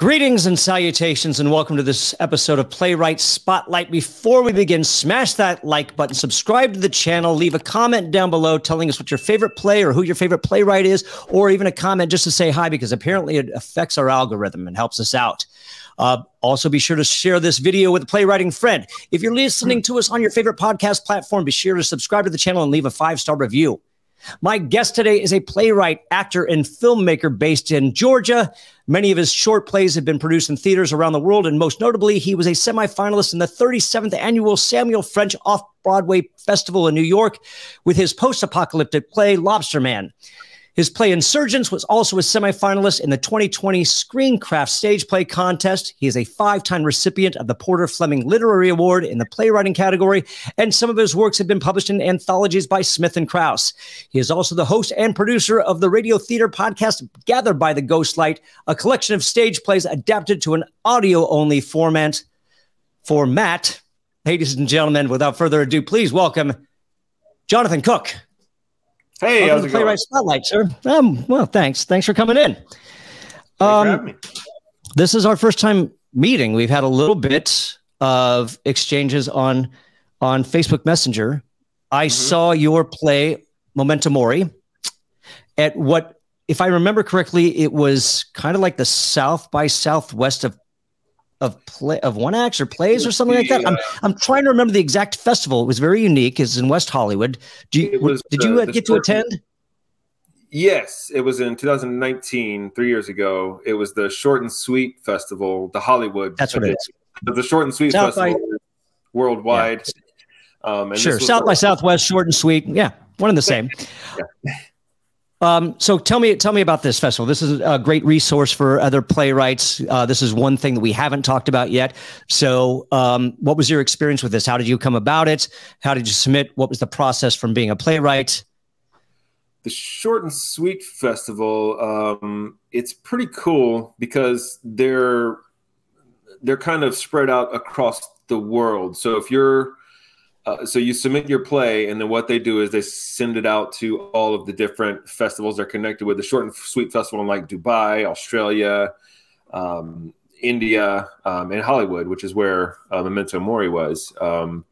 Greetings and salutations, and welcome to this episode of Playwright Spotlight. Before we begin, smash that like button, subscribe to the channel, leave a comment down below telling us what your favorite play or who your favorite playwright is, or even a comment just to say hi, because apparently it affects our algorithm and helps us out. Uh, also, be sure to share this video with a playwriting friend. If you're listening to us on your favorite podcast platform, be sure to subscribe to the channel and leave a five star review. My guest today is a playwright, actor, and filmmaker based in Georgia. Many of his short plays have been produced in theaters around the world, and most notably, he was a semifinalist in the 37th annual Samuel French Off Broadway Festival in New York with his post apocalyptic play, Lobster Man. His play Insurgents was also a semifinalist in the 2020 Screencraft Stage Play Contest. He is a five time recipient of the Porter Fleming Literary Award in the playwriting category, and some of his works have been published in anthologies by Smith and Kraus. He is also the host and producer of the radio theater podcast Gather by the Ghostlight, a collection of stage plays adapted to an audio only format. Format. Ladies and gentlemen, without further ado, please welcome Jonathan Cook. Hey, Welcome how's it Playwright Spotlight, sir. Um, well, thanks. Thanks for coming in. Um, this is our first time meeting. We've had a little bit of exchanges on on Facebook Messenger. I mm-hmm. saw your play Memento Mori at what, if I remember correctly, it was kind of like the South by Southwest of of play of one acts or plays or something like that. I'm I'm trying to remember the exact festival. It was very unique. It's in West Hollywood. Do you, was, did you uh, get to attend? Yes, it was in 2019, three years ago. It was the Short and Sweet Festival, the Hollywood. That's what it is. The Short and Sweet South Festival by, worldwide. Yeah. Um, sure, South by Southwest, Short and Sweet. Yeah, one and the same. Yeah. Um, so tell me, tell me about this festival. This is a great resource for other playwrights. Uh, this is one thing that we haven't talked about yet. So, um, what was your experience with this? How did you come about it? How did you submit? What was the process from being a playwright? The Short and Sweet Festival. Um, it's pretty cool because they're they're kind of spread out across the world. So if you're uh, so you submit your play, and then what they do is they send it out to all of the different festivals they're connected with. The Short and Sweet Festival in like Dubai, Australia, um, India, um, and Hollywood, which is where uh, Memento Mori was. Um,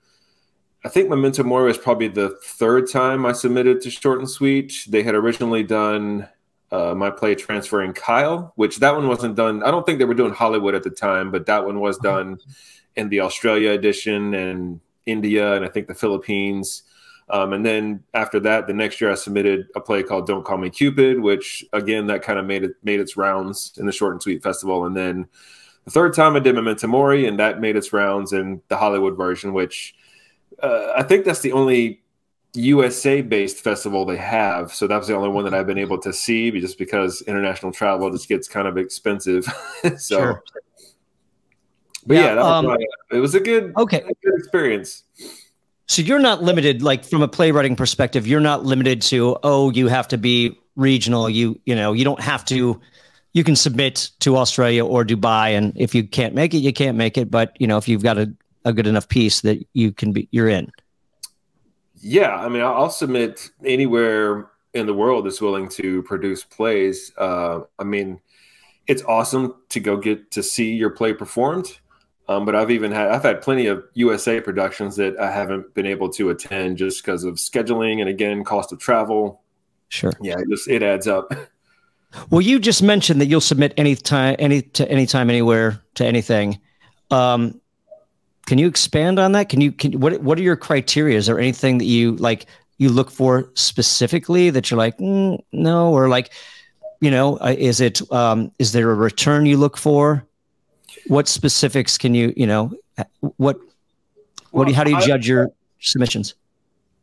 I think Memento Mori was probably the third time I submitted to Short and Sweet. They had originally done uh, my play Transferring Kyle, which that one wasn't done. I don't think they were doing Hollywood at the time, but that one was done in the Australia edition and India and I think the Philippines. Um, and then after that, the next year I submitted a play called "Don't Call Me Cupid," which again that kind of made it made its rounds in the Short and Sweet Festival. And then the third time I did Memento Mori, and that made its rounds in the Hollywood version, which uh, I think that's the only USA based festival they have. So that was the only one that I've been able to see, just because international travel just gets kind of expensive. so. Sure. But yeah, yeah um, it was a good, okay. A good experience. So you're not limited, like from a playwriting perspective, you're not limited to, oh, you have to be regional. You, you know, you don't have to, you can submit to Australia or Dubai. And if you can't make it, you can't make it. But, you know, if you've got a, a good enough piece that you can be, you're in. Yeah. I mean, I'll submit anywhere in the world that's willing to produce plays. Uh, I mean, it's awesome to go get to see your play performed. Um, but I've even had I've had plenty of USA productions that I haven't been able to attend just because of scheduling and again cost of travel. Sure. Yeah, it just it adds up. Well, you just mentioned that you'll submit any time, any to anytime, anywhere to anything. Um, can you expand on that? Can you can what what are your criteria? Is there anything that you like you look for specifically that you're like mm, no or like you know uh, is it um, is there a return you look for? What specifics can you you know what what do you, how do you judge your submissions?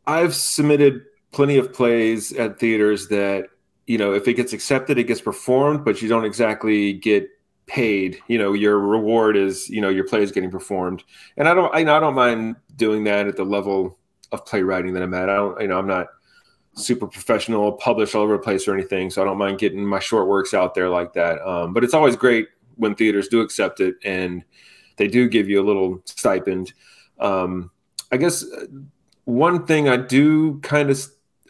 I've submitted plenty of plays at theaters that you know if it gets accepted it gets performed but you don't exactly get paid. You know your reward is you know your play is getting performed. And i don't I, I don't mind doing that at the level of playwriting that i'm at. I don't you know i'm not super professional published all over the place or anything so i don't mind getting my short works out there like that. Um, but it's always great when theaters do accept it and they do give you a little stipend. Um, I guess uh, one thing I do kind of,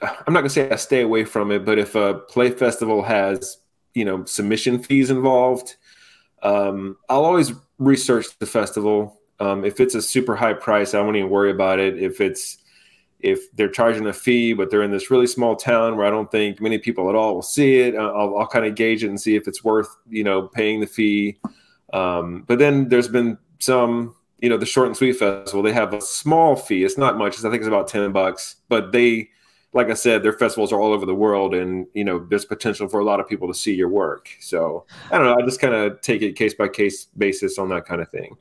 I'm not gonna say I stay away from it, but if a play festival has, you know, submission fees involved, Um, I'll always research the festival. Um, if it's a super high price, I won't even worry about it. If it's if they're charging a fee, but they're in this really small town where I don't think many people at all will see it, I'll, I'll kind of gauge it and see if it's worth you know paying the fee. Um, but then there's been some, you know, the Short and Sweet Festival. They have a small fee. It's not much. I think it's about ten bucks, but they like I said, their festivals are all over the world, and you know, there's potential for a lot of people to see your work. So I don't know. I just kind of take it case by case basis on that kind of thing.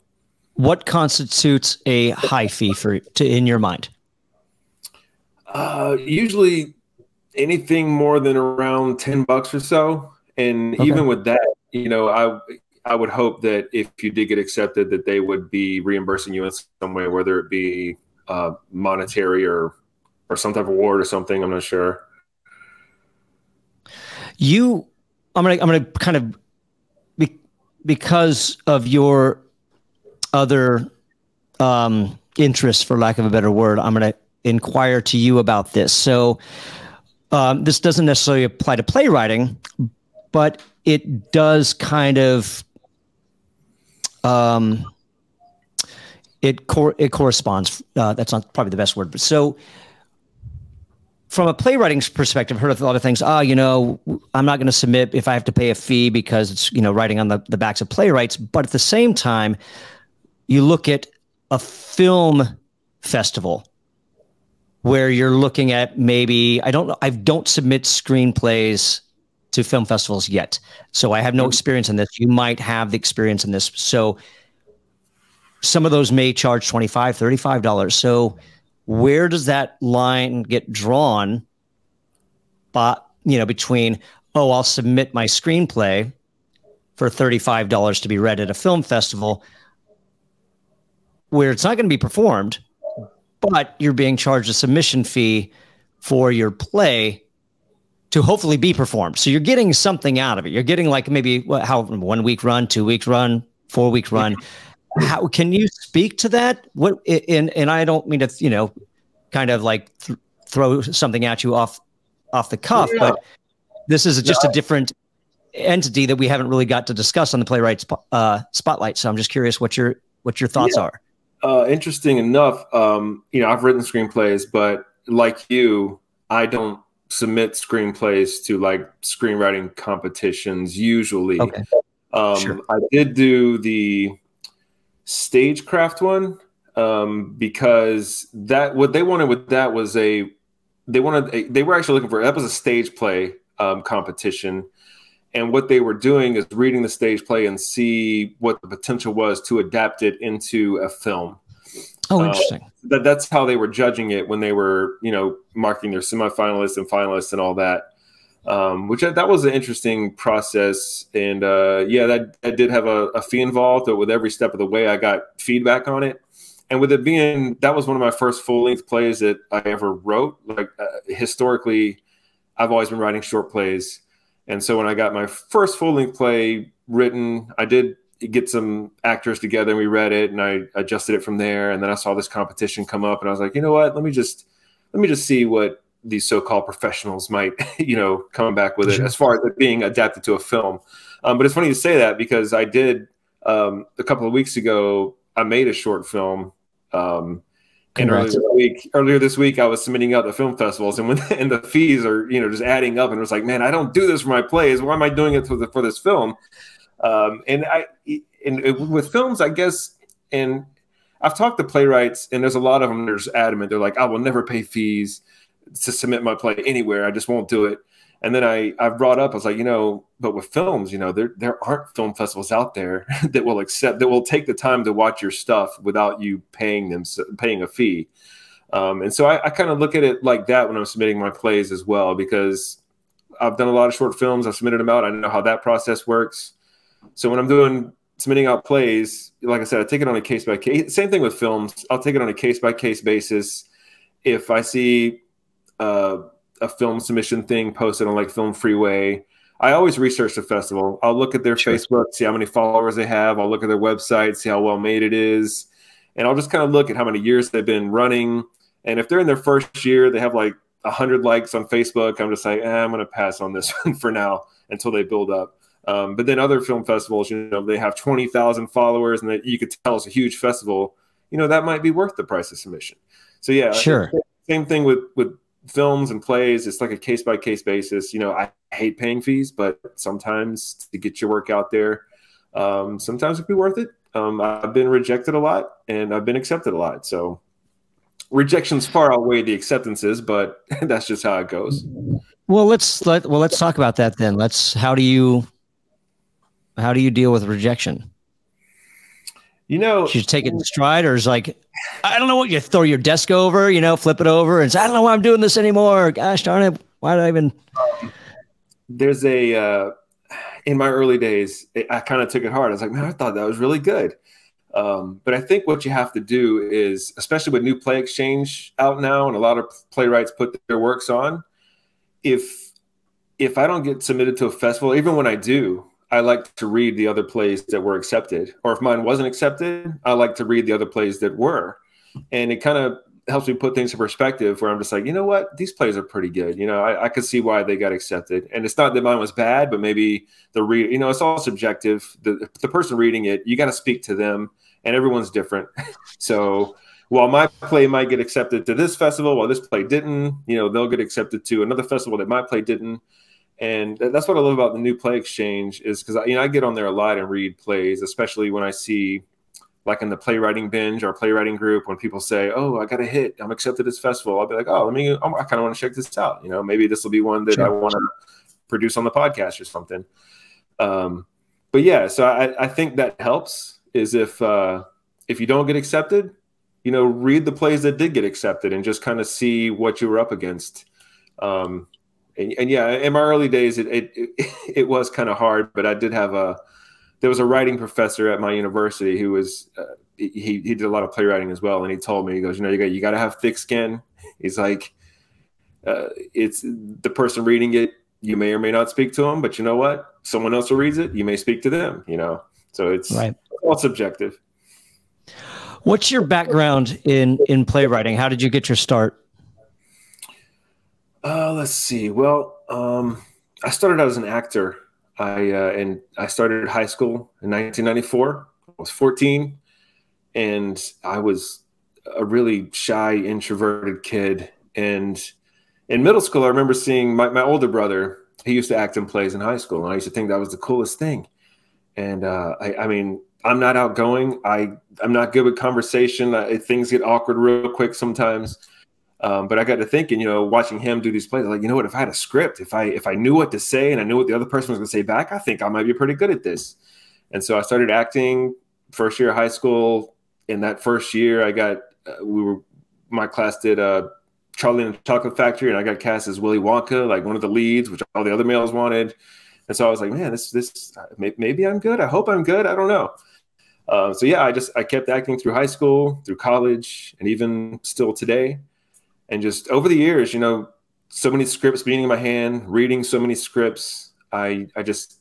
What constitutes a high fee for to in your mind? Uh, usually anything more than around ten bucks or so, and okay. even with that, you know, I I would hope that if you did get accepted, that they would be reimbursing you in some way, whether it be uh, monetary or or some type of award or something. I'm not sure. You, I'm gonna I'm gonna kind of be, because of your other um, interests, for lack of a better word, I'm gonna inquire to you about this. So um, this doesn't necessarily apply to playwriting, but it does kind of um, it cor- it corresponds. Uh, that's not probably the best word, but so from a playwriting perspective, I've heard a lot of things. Ah, oh, you know, I'm not going to submit if I have to pay a fee because it's you know writing on the, the backs of playwrights. But at the same time, you look at a film festival where you're looking at maybe I don't know I don't submit screenplays to film festivals yet, so I have no mm-hmm. experience in this. You might have the experience in this, so some of those may charge 25 35 dollars so where does that line get drawn but you know between oh i'll submit my screenplay for $35 to be read at a film festival where it's not going to be performed but you're being charged a submission fee for your play to hopefully be performed so you're getting something out of it you're getting like maybe what, how one week run two week run four week run how can you speak to that? What and and I don't mean to you know, kind of like th- throw something at you off off the cuff, yeah. but this is just yeah. a different entity that we haven't really got to discuss on the playwrights uh, spotlight. So I'm just curious what your what your thoughts yeah. are. Uh, interesting enough, um, you know, I've written screenplays, but like you, I don't submit screenplays to like screenwriting competitions usually. Okay. Um, sure. I did do the stagecraft one um, because that what they wanted with that was a they wanted a, they were actually looking for that was a stage play um, competition and what they were doing is reading the stage play and see what the potential was to adapt it into a film oh uh, interesting that, that's how they were judging it when they were you know marking their semifinalists and finalists and all that um, which that was an interesting process. And uh, yeah, that, that did have a, a, fee involved, but with every step of the way, I got feedback on it. And with it being that was one of my first full length plays that I ever wrote. Like uh, historically, I've always been writing short plays, and so when I got my first full length play written, I did get some actors together and we read it, and I adjusted it from there. And then I saw this competition come up, and I was like, you know what? Let me just let me just see what these so-called professionals might, you know, come back with it as far as it being adapted to a film. Um, but it's funny you say that because I did um, a couple of weeks ago. I made a short film. Um, and earlier this week, earlier this week, I was submitting out to film festivals, and when and the fees are you know just adding up, and it was like, man, I don't do this for my plays. Why am I doing it for the, for this film? Um, and I and with films, I guess, and I've talked to playwrights, and there's a lot of them. They're just adamant. They're like, I will never pay fees to submit my play anywhere. I just won't do it. And then I I brought up I was like, you know, but with films, you know, there there aren't film festivals out there that will accept that will take the time to watch your stuff without you paying them paying a fee. Um, and so I, I kind of look at it like that when I'm submitting my plays as well because I've done a lot of short films. I've submitted them out. I know how that process works. So when I'm doing submitting out plays, like I said, I take it on a case by case. Same thing with films. I'll take it on a case by case basis. If I see uh, a film submission thing posted on like Film Freeway. I always research the festival. I'll look at their sure. Facebook, see how many followers they have. I'll look at their website, see how well made it is, and I'll just kind of look at how many years they've been running. And if they're in their first year, they have like hundred likes on Facebook. I'm just like, eh, I'm going to pass on this one for now until they build up. Um, but then other film festivals, you know, they have 20,000 followers and that you could tell it's a huge festival, you know, that might be worth the price of submission. So yeah, sure. Same thing with, with films and plays. It's like a case by case basis. You know, I hate paying fees, but sometimes to get your work out there, um, sometimes it'd be worth it. Um, I've been rejected a lot and I've been accepted a lot. So rejections far outweigh the acceptances, but that's just how it goes. Well, let's let well let's talk about that then. Let's how do you how do you deal with rejection? You know, take it in stride, or is like, I don't know what you throw your desk over, you know, flip it over, and say, I don't know why I'm doing this anymore. Gosh darn it, why did I even? Um, there's a uh, in my early days, I kind of took it hard. I was like, man, I thought that was really good. Um, but I think what you have to do is, especially with new play exchange out now, and a lot of playwrights put their works on. If if I don't get submitted to a festival, even when I do, I like to read the other plays that were accepted. Or if mine wasn't accepted, I like to read the other plays that were. And it kind of helps me put things in perspective where I'm just like, you know what, these plays are pretty good. You know, I, I could see why they got accepted. And it's not that mine was bad, but maybe the read, you know, it's all subjective. The the person reading it, you got to speak to them and everyone's different. so while my play might get accepted to this festival, while this play didn't, you know, they'll get accepted to another festival that my play didn't. And that's what I love about the new play exchange is because you know I get on there a lot and read plays, especially when I see like in the playwriting binge or playwriting group when people say, "Oh, I got a hit, I'm accepted this festival," I'll be like, "Oh, let me, I kind of want to check this out." You know, maybe this will be one that sure. I want to produce on the podcast or something. Um, but yeah, so I, I think that helps is if uh, if you don't get accepted, you know, read the plays that did get accepted and just kind of see what you were up against. Um, and, and, yeah, in my early days, it it, it, was kind of hard, but I did have a there was a writing professor at my university who was uh, he he did a lot of playwriting as well, and he told me he goes, you know, you got you got to have thick skin. He's like, uh, it's the person reading it. You may or may not speak to them, but you know what? Someone else who reads it, you may speak to them. You know, so it's right all subjective. What's your background in in playwriting? How did you get your start? Uh, let's see. Well, um, I started out as an actor. I uh, and I started high school in 1994. I was 14, and I was a really shy, introverted kid. And in middle school, I remember seeing my, my older brother. He used to act in plays in high school, and I used to think that was the coolest thing. And uh, I, I mean, I'm not outgoing. I I'm not good with conversation. I, things get awkward real quick sometimes. Um, but I got to thinking, you know, watching him do these plays, like, you know what? If I had a script, if I if I knew what to say and I knew what the other person was going to say back, I think I might be pretty good at this. And so I started acting first year of high school. In that first year, I got uh, we were my class did uh, Charlie and the Chocolate Factory, and I got cast as Willy Wonka, like one of the leads, which all the other males wanted. And so I was like, man, this this maybe I'm good. I hope I'm good. I don't know. Uh, so yeah, I just I kept acting through high school, through college, and even still today. And just over the years, you know, so many scripts being in my hand, reading so many scripts, I I just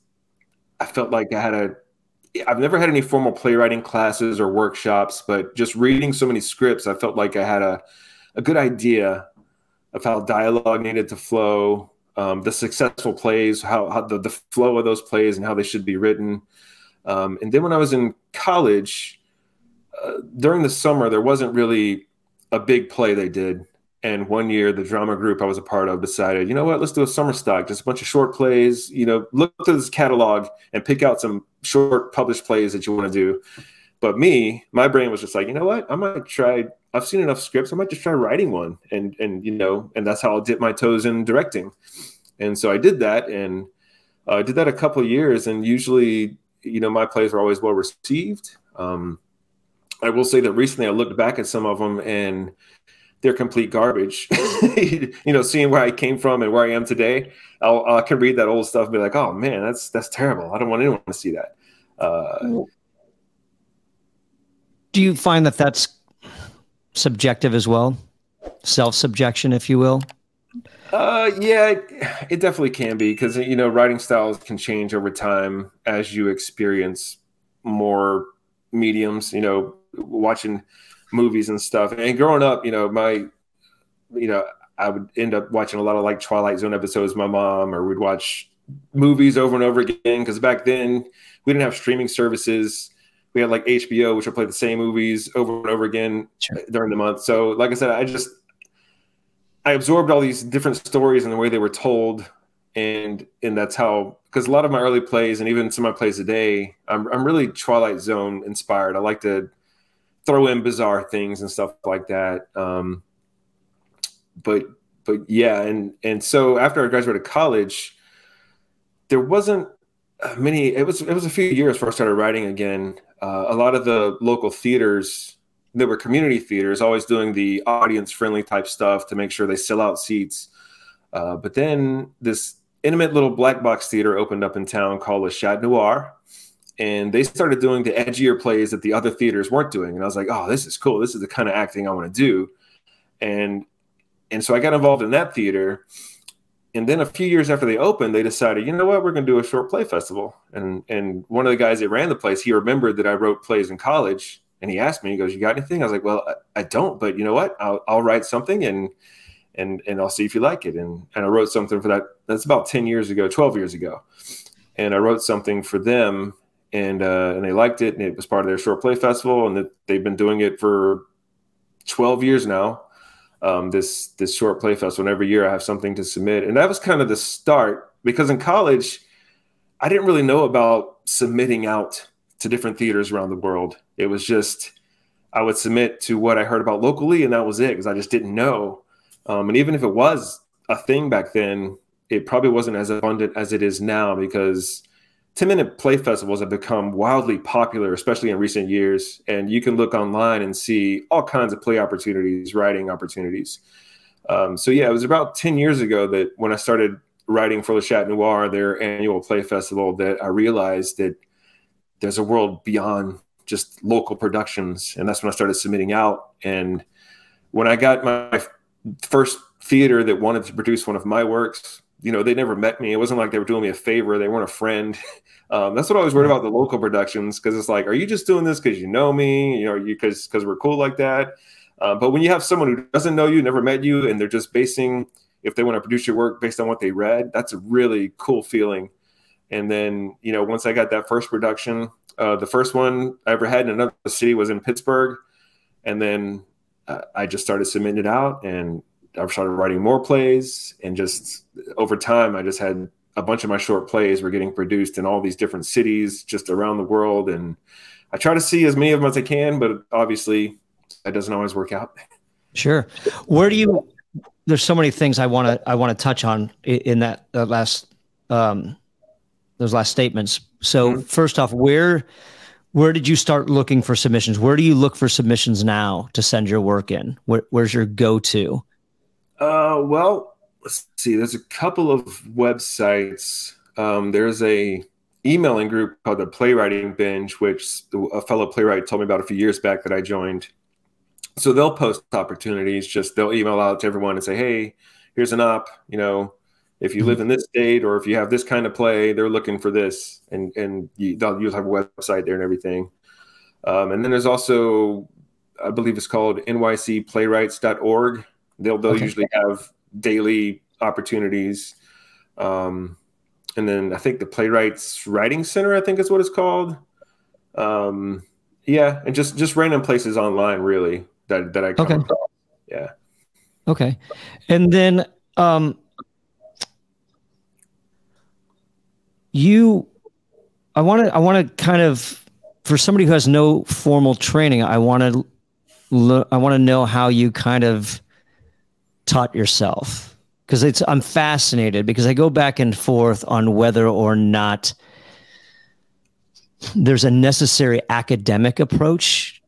I felt like I had a I've never had any formal playwriting classes or workshops, but just reading so many scripts, I felt like I had a a good idea of how dialogue needed to flow, um, the successful plays, how, how the, the flow of those plays and how they should be written. Um, and then when I was in college, uh, during the summer, there wasn't really a big play they did. And one year, the drama group I was a part of decided, you know what, let's do a summer stock, just a bunch of short plays. You know, look through this catalog and pick out some short published plays that you want to do. But me, my brain was just like, you know what, I might try. I've seen enough scripts. I might just try writing one, and and you know, and that's how I'll dip my toes in directing. And so I did that, and I uh, did that a couple of years. And usually you know, my plays were always well received. Um, I will say that recently I looked back at some of them and they're complete garbage. you know, seeing where I came from and where I am today, I'll, I can read that old stuff and be like, oh man, that's that's terrible. I don't want anyone to see that. Uh, Do you find that that's subjective as well? Self subjection, if you will? Uh, yeah, it, it definitely can be because you know writing styles can change over time as you experience more mediums. You know, watching movies and stuff. And growing up, you know, my, you know, I would end up watching a lot of like Twilight Zone episodes with my mom, or we'd watch movies over and over again because back then we didn't have streaming services. We had like HBO, which would play the same movies over and over again sure. during the month. So, like I said, I just I absorbed all these different stories and the way they were told, and and that's how because a lot of my early plays and even some of my plays today, I'm I'm really Twilight Zone inspired. I like to throw in bizarre things and stuff like that. Um, but but yeah, and and so after I graduated college, there wasn't many. It was it was a few years before I started writing again. Uh, a lot of the local theaters there were community theaters always doing the audience friendly type stuff to make sure they sell out seats. Uh, but then this intimate little black box theater opened up in town called Le Chat Noir, and they started doing the edgier plays that the other theaters weren't doing. And I was like, oh, this is cool. This is the kind of acting I want to do. And and so I got involved in that theater. And then a few years after they opened, they decided, you know what, we're going to do a short play festival. And and one of the guys that ran the place, he remembered that I wrote plays in college, and he asked me, he goes, "You got anything?" I was like, "Well, I, don't, but you know what? I'll, I'll write something and and and I'll see if you like it." And and I wrote something for that. That's about ten years ago, twelve years ago, and I wrote something for them, and uh, and they liked it, and it was part of their short play festival, and they've been doing it for twelve years now um, this this short play festival. And every year I have something to submit, and that was kind of the start because in college I didn't really know about submitting out to different theaters around the world. It was just I would submit to what I heard about locally, and that was it because I just didn't know. Um, and even if it was a thing back then, it probably wasn't as abundant as it is now because 10 minute play festivals have become wildly popular, especially in recent years. And you can look online and see all kinds of play opportunities, writing opportunities. Um, so, yeah, it was about 10 years ago that when I started writing for Le Chat Noir, their annual play festival, that I realized that there's a world beyond just local productions. And that's when I started submitting out. And when I got my first theater that wanted to produce one of my works, you know, they never met me. It wasn't like they were doing me a favor. They weren't a friend. Um, that's what I was worried about the local productions because it's like, are you just doing this because you know me? You know, you because because we're cool like that. Uh, but when you have someone who doesn't know you, never met you, and they're just basing if they want to produce your work based on what they read, that's a really cool feeling. And then you know, once I got that first production, uh, the first one I ever had in another city was in Pittsburgh, and then uh, I just started submitting it out, and I started writing more plays, and just over time, I just had a bunch of my short plays were getting produced in all these different cities just around the world, and I try to see as many of them as I can, but obviously, that doesn't always work out. Sure. Where do you? There's so many things I want to I want to touch on in that, that last um, those last statements. So mm-hmm. first off, where where did you start looking for submissions? Where do you look for submissions now to send your work in? Where, where's your go to? Uh, well, let's see. There's a couple of websites. Um, there's a emailing group called the Playwriting Binge, which a fellow playwright told me about a few years back that I joined. So they'll post opportunities. Just they'll email out to everyone and say, "Hey, here's an op. You know, if you live in this state or if you have this kind of play, they're looking for this." And and you, they'll use have a website there and everything. Um, and then there's also, I believe it's called nycplaywrights.org They'll they'll okay. usually have daily opportunities. Um, and then I think the Playwrights Writing Center, I think is what it's called. Um, yeah, and just just random places online, really that that I come okay. across. Yeah. Okay, and then um, you, I want to I want to kind of for somebody who has no formal training, I want to I want to know how you kind of taught yourself? Because it's I'm fascinated because I go back and forth on whether or not there's a necessary academic approach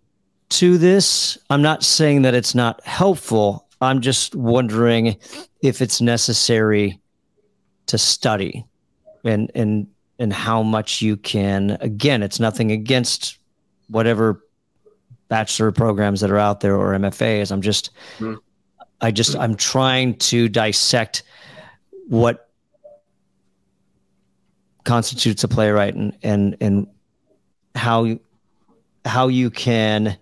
to this. I'm not saying that it's not helpful. I'm just wondering if it's necessary to study and and and how much you can again it's nothing against whatever bachelor programs that are out there or MFAs. I'm just mm. I just I'm trying to dissect what constitutes a playwright and and and how how you can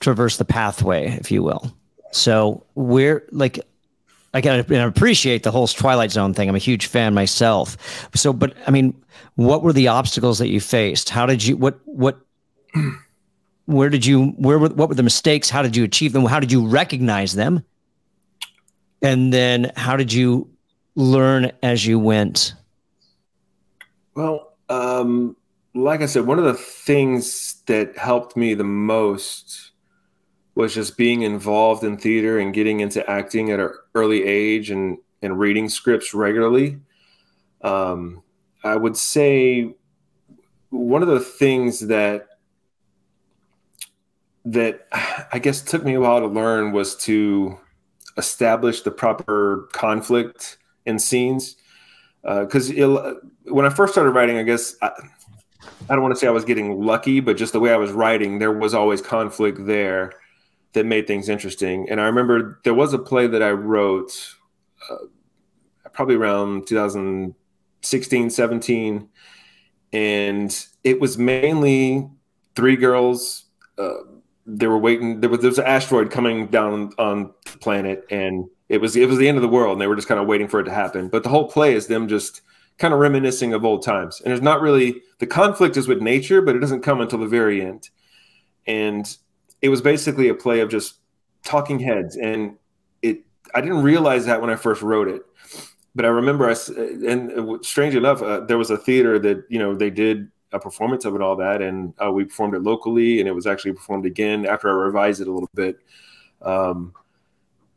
traverse the pathway, if you will. So we're like I can appreciate the whole Twilight Zone thing. I'm a huge fan myself. So, but I mean, what were the obstacles that you faced? How did you, what, what, where did you, where were, what were the mistakes? How did you achieve them? How did you recognize them? And then how did you learn as you went? Well, um, like I said, one of the things that helped me the most was just being involved in theater and getting into acting at an early age and and reading scripts regularly. Um, I would say one of the things that that I guess took me a while to learn was to establish the proper conflict in scenes. Because uh, when I first started writing, I guess I, I don't want to say I was getting lucky, but just the way I was writing, there was always conflict there that made things interesting. And I remember there was a play that I wrote uh, probably around 2016, 17. And it was mainly three girls. Uh, they were waiting. There was, there was an asteroid coming down on the planet, and it was it was the end of the world, and they were just kind of waiting for it to happen. But the whole play is them just kind of reminiscing of old times. And there's not really the conflict is with nature, but it doesn't come until the very end. And it was basically a play of just talking heads and it i didn't realize that when i first wrote it but i remember i and strange enough uh, there was a theater that you know they did a performance of it all that and uh, we performed it locally and it was actually performed again after i revised it a little bit um,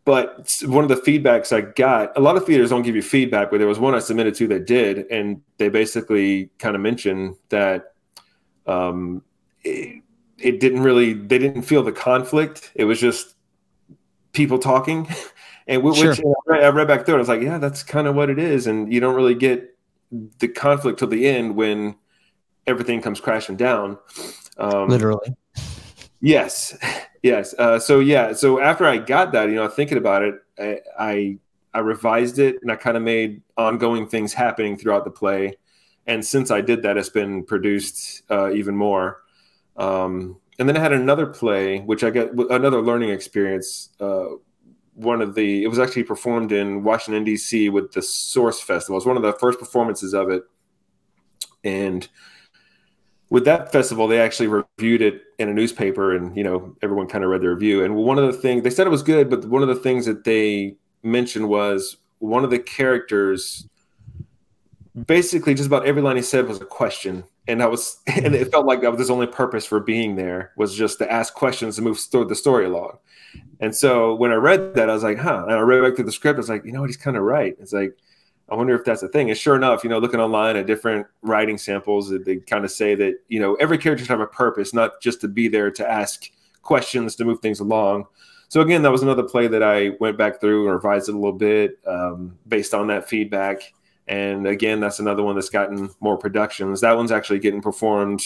but one of the feedbacks i got a lot of theaters don't give you feedback but there was one i submitted to that did and they basically kind of mentioned that um, it, it didn't really they didn't feel the conflict. It was just people talking. And which sure. I, read, I read back through it, I was like, yeah, that's kind of what it is. And you don't really get the conflict till the end when everything comes crashing down. Um, Literally. Yes, yes. Uh, so yeah, so after I got that, you know, thinking about it, I I, I revised it and I kind of made ongoing things happening throughout the play. And since I did that, it's been produced uh, even more. Um, and then I had another play, which I got another learning experience. Uh, one of the it was actually performed in Washington D.C. with the Source Festival. It was one of the first performances of it, and with that festival, they actually reviewed it in a newspaper, and you know everyone kind of read the review. And one of the things they said it was good, but one of the things that they mentioned was one of the characters basically just about every line he said was a question and I was, and it felt like that was his only purpose for being there was just to ask questions to move the story along. And so when I read that, I was like, huh. And I read back through the script. I was like, you know what? He's kind of right. It's like, I wonder if that's a thing. And sure enough, you know, looking online at different writing samples, they kind of say that, you know, every character should have a purpose, not just to be there to ask questions to move things along. So again, that was another play that I went back through and revised it a little bit um, based on that feedback. And again, that's another one that's gotten more productions. That one's actually getting performed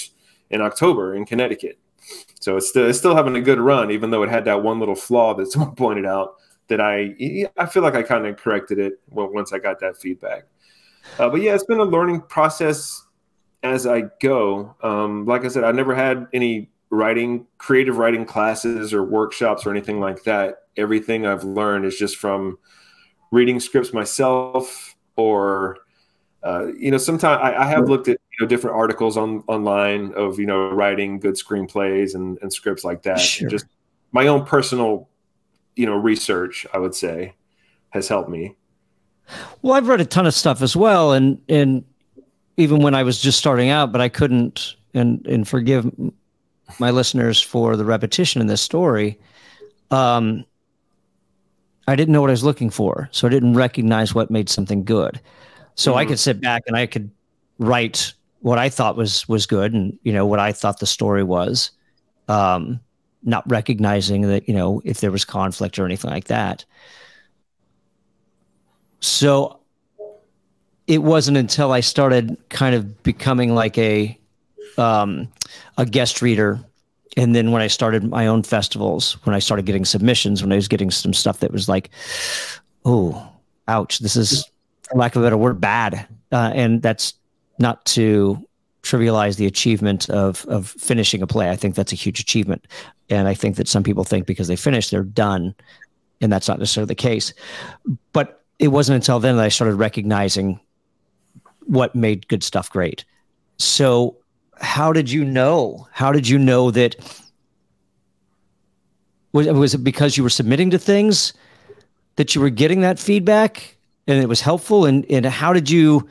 in October in Connecticut. So it's still, it's still having a good run, even though it had that one little flaw that someone pointed out that I I feel like I kind of corrected it once I got that feedback. Uh, but yeah, it's been a learning process as I go. Um, like I said, I never had any writing, creative writing classes or workshops or anything like that. Everything I've learned is just from reading scripts myself, or uh, you know, sometimes I, I, have looked at you know different articles on online of you know writing good screenplays and, and scripts like that. Sure. Just my own personal, you know, research I would say has helped me. Well, I've read a ton of stuff as well, and and even when I was just starting out, but I couldn't and and forgive my listeners for the repetition in this story. Um, I didn't know what I was looking for, so I didn't recognize what made something good. So mm-hmm. I could sit back and I could write what I thought was was good, and you know what I thought the story was, um, not recognizing that you know if there was conflict or anything like that. So it wasn't until I started kind of becoming like a um, a guest reader and then when I started my own festivals, when I started getting submissions, when I was getting some stuff that was like, oh, ouch, this is, for lack of a better word, bad. Uh, and that's not to trivialize the achievement of of finishing a play. I think that's a huge achievement, and I think that some people think because they finish, they're done. and that's not necessarily the case. But it wasn't until then that I started recognizing what made good stuff great. So, how did you know? How did you know that? Was, was it because you were submitting to things that you were getting that feedback and it was helpful? And, and how did you,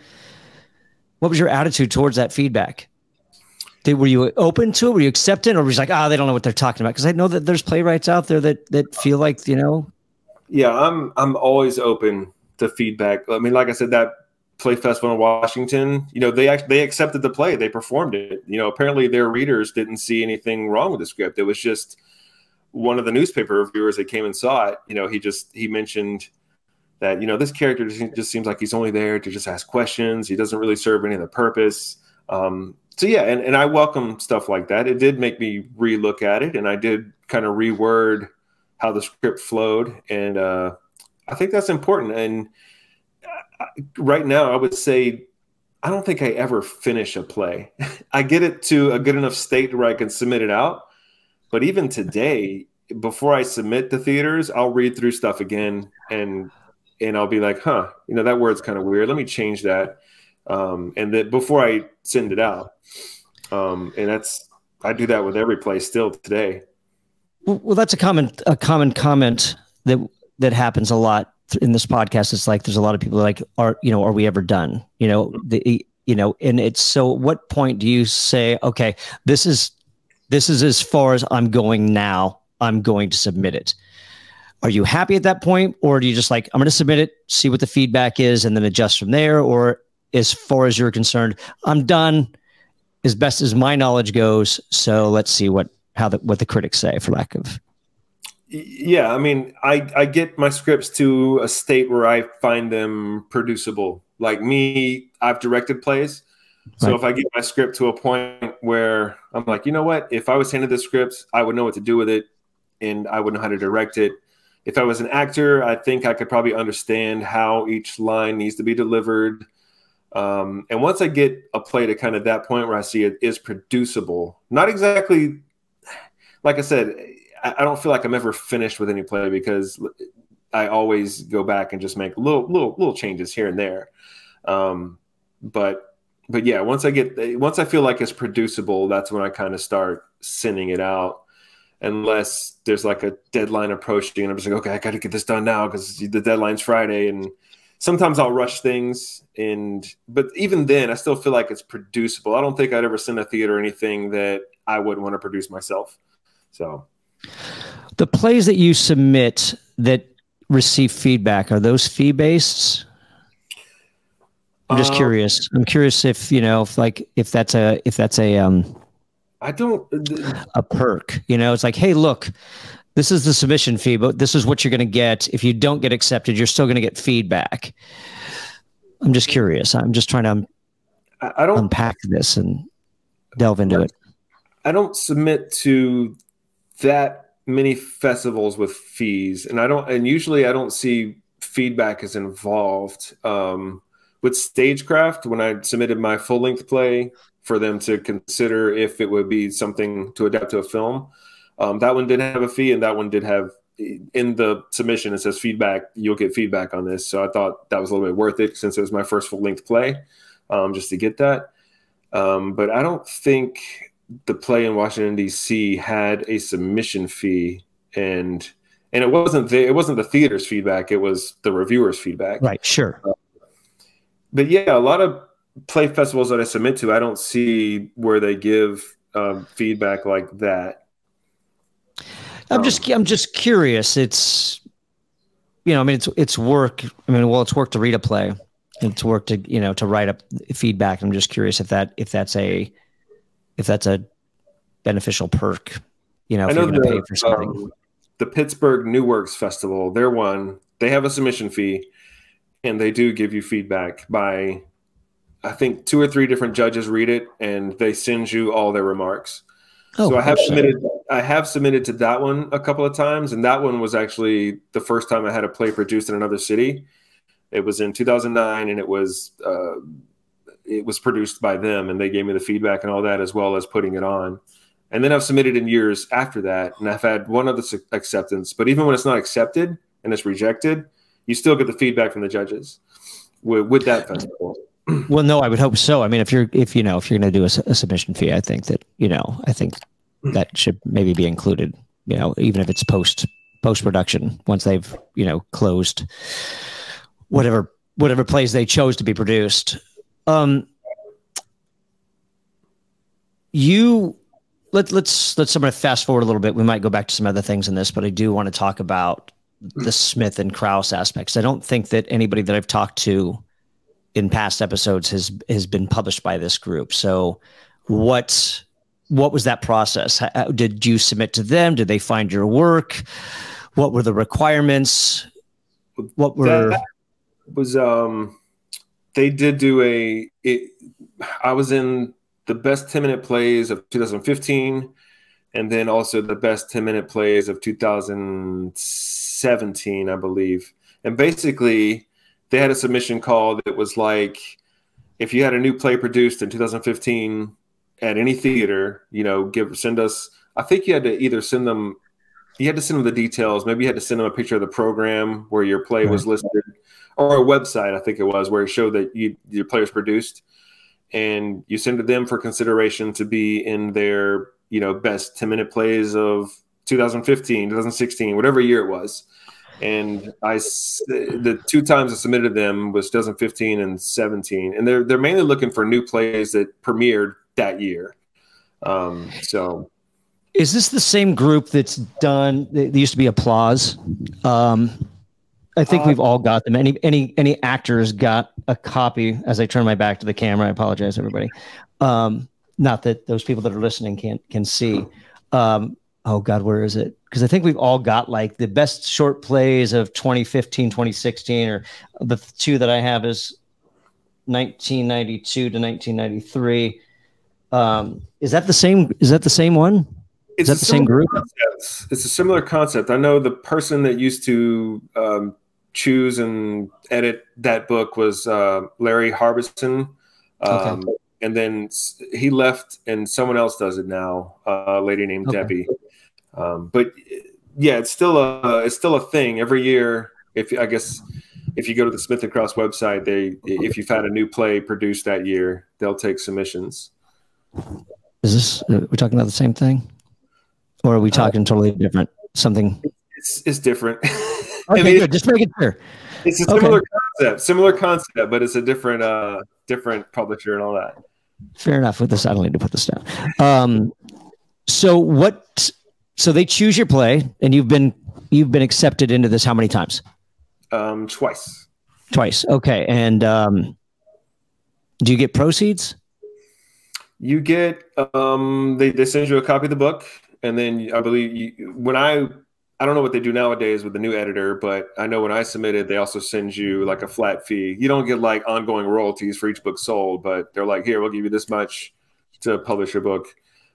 what was your attitude towards that feedback? Were you open to it? Were you accepting, or were you like, ah, oh, they don't know what they're talking about? Because I know that there's playwrights out there that that feel like you know. Yeah, I'm I'm always open to feedback. I mean, like I said, that play festival in Washington, you know, they they accepted the play, they performed it. You know, apparently their readers didn't see anything wrong with the script. It was just one of the newspaper reviewers that came and saw it. You know, he just he mentioned that you know this character just, just seems like he's only there to just ask questions. He doesn't really serve any of the purpose. Um, so yeah, and, and I welcome stuff like that. It did make me relook at it, and I did kind of reword how the script flowed, and uh, I think that's important. And uh, right now, I would say I don't think I ever finish a play. I get it to a good enough state where I can submit it out, but even today, before I submit to theaters, I'll read through stuff again and and I'll be like, huh, you know, that word's kind of weird. Let me change that. Um, and that before I send it out. Um, and that's I do that with every play still today. Well, that's a common a common comment that that happens a lot in this podcast. It's like there's a lot of people like, are you know, are we ever done? You know, the you know, and it's so. What point do you say, okay, this is this is as far as I'm going now. I'm going to submit it. Are you happy at that point, or do you just like I'm going to submit it, see what the feedback is, and then adjust from there? Or as far as you're concerned, I'm done as best as my knowledge goes. So let's see what how the what the critics say, for lack of. Yeah, I mean, I I get my scripts to a state where I find them producible. Like me, I've directed plays. So right. if I get my script to a point where I'm like, you know what, if I was handed the script, I would know what to do with it, and I would know how to direct it. If I was an actor, I think I could probably understand how each line needs to be delivered um, and once I get a play to kind of that point where I see it is producible, not exactly like I said, I, I don't feel like I'm ever finished with any play because I always go back and just make little little little changes here and there. Um, but but yeah, once I get once I feel like it's producible, that's when I kind of start sending it out. Unless there's like a deadline approaching, and I'm just like, okay, I got to get this done now because the deadline's Friday, and sometimes I'll rush things, and but even then, I still feel like it's producible. I don't think I'd ever send a theater anything that I wouldn't want to produce myself. So, the plays that you submit that receive feedback are those fee based? I'm just uh, curious. I'm curious if you know, if like if that's a if that's a um. I don't a perk. You know, it's like, hey, look, this is the submission fee, but this is what you're going to get. If you don't get accepted, you're still going to get feedback. I'm just curious. I'm just trying to I don't unpack this and delve into it. I don't submit to that many festivals with fees, and I don't. And usually, I don't see feedback as involved. Um, with Stagecraft, when I submitted my full length play for them to consider if it would be something to adapt to a film, um, that one did have a fee, and that one did have in the submission it says feedback. You'll get feedback on this. So I thought that was a little bit worth it since it was my first full length play, um, just to get that. Um, but I don't think the play in Washington D.C. had a submission fee, and and it wasn't the, it wasn't the theater's feedback; it was the reviewers' feedback. Right. Sure. Uh, but yeah, a lot of play festivals that I submit to, I don't see where they give um, feedback like that. I'm just I'm just curious. It's you know, I mean, it's it's work. I mean, well, it's work to read a play. It's work to you know to write up feedback. I'm just curious if that if that's a if that's a beneficial perk. You know, if I know you're pay for something. Um, the Pittsburgh New Works Festival, they're one. They have a submission fee, and they do give you feedback by, I think, two or three different judges read it, and they send you all their remarks. Oh, so I have submitted. I have submitted to that one a couple of times, and that one was actually the first time I had a play produced in another city. It was in 2009, and it was uh, it was produced by them, and they gave me the feedback and all that, as well as putting it on. And then I've submitted in years after that, and I've had one other acceptance. But even when it's not accepted, and it's rejected, you still get the feedback from the judges with, with that festival. Well, no, I would hope so. I mean, if you're if you know if you're going to do a, a, submission fee, I think that you know I think that should maybe be included. You know, even if it's post post production once they've you know closed whatever whatever plays they chose to be produced. Um, you let, let's let's I'm going to fast forward a little bit. We might go back to some other things in this, but I do want to talk about the Smith and Kraus aspects. I don't think that anybody that I've talked to in past episodes has has been published by this group. So, what what was that process? How, did you submit to them? Did they find your work? What were the requirements? What were that was um they did do a it I was in the best 10 minute plays of 2015 and then also the best 10 minute plays of 2017 I believe. And basically they had a submission call that was like if you had a new play produced in 2015 at any theater, you know, give send us. I think you had to either send them, you had to send them the details. Maybe you had to send them a picture of the program where your play was listed, or a website. I think it was where it showed that you your players produced, and you send it to them for consideration to be in their you know best 10 minute plays of 2015, 2016, whatever year it was and I the two times I submitted them was 2015 and 17, and they're they're mainly looking for new plays that premiered that year. Um, so, is this the same group that's done? There used to be Applause. Um, I think uh, we've all got them. Any any any actors got a copy? As I turn my back to the camera, I apologize, everybody. Um, not that those people that are listening can't can see. Um, oh God, where is it? Because I think we've all got like the best short plays of 2015, 2016, or the two that I have is 1992 to 1993. Um, is that the same? Is that the same one? Is that the same group? Concept. It's a similar concept. I know the person that used to um, choose and edit that book was uh, Larry Harbison. Um, okay. And then he left, and someone else does it now. Uh, a lady named okay. Debbie. Um, but yeah, it's still a it's still a thing every year. If I guess if you go to the Smith and Kraus website, they if you've had a new play produced that year, they'll take submissions. Is this are we talking about the same thing, or are we uh, talking uh, totally different? Something. It's it's different. Okay, I mean, good. Just make it clear. It's a similar okay. concept, similar concept, but it's a different uh different publisher and all that. Fair enough. With this, I don't need to put this down. Um, so what so they choose your play, and you've been you've been accepted into this how many times? Um, twice. Twice. Okay. And um, do you get proceeds? You get um, they they send you a copy of the book, and then I believe you, when I I don't know what they do nowadays with the new editor, but I know when I submitted, they also send you like a flat fee. You don't get like ongoing royalties for each book sold, but they're like, here, we'll give you this much to publish your book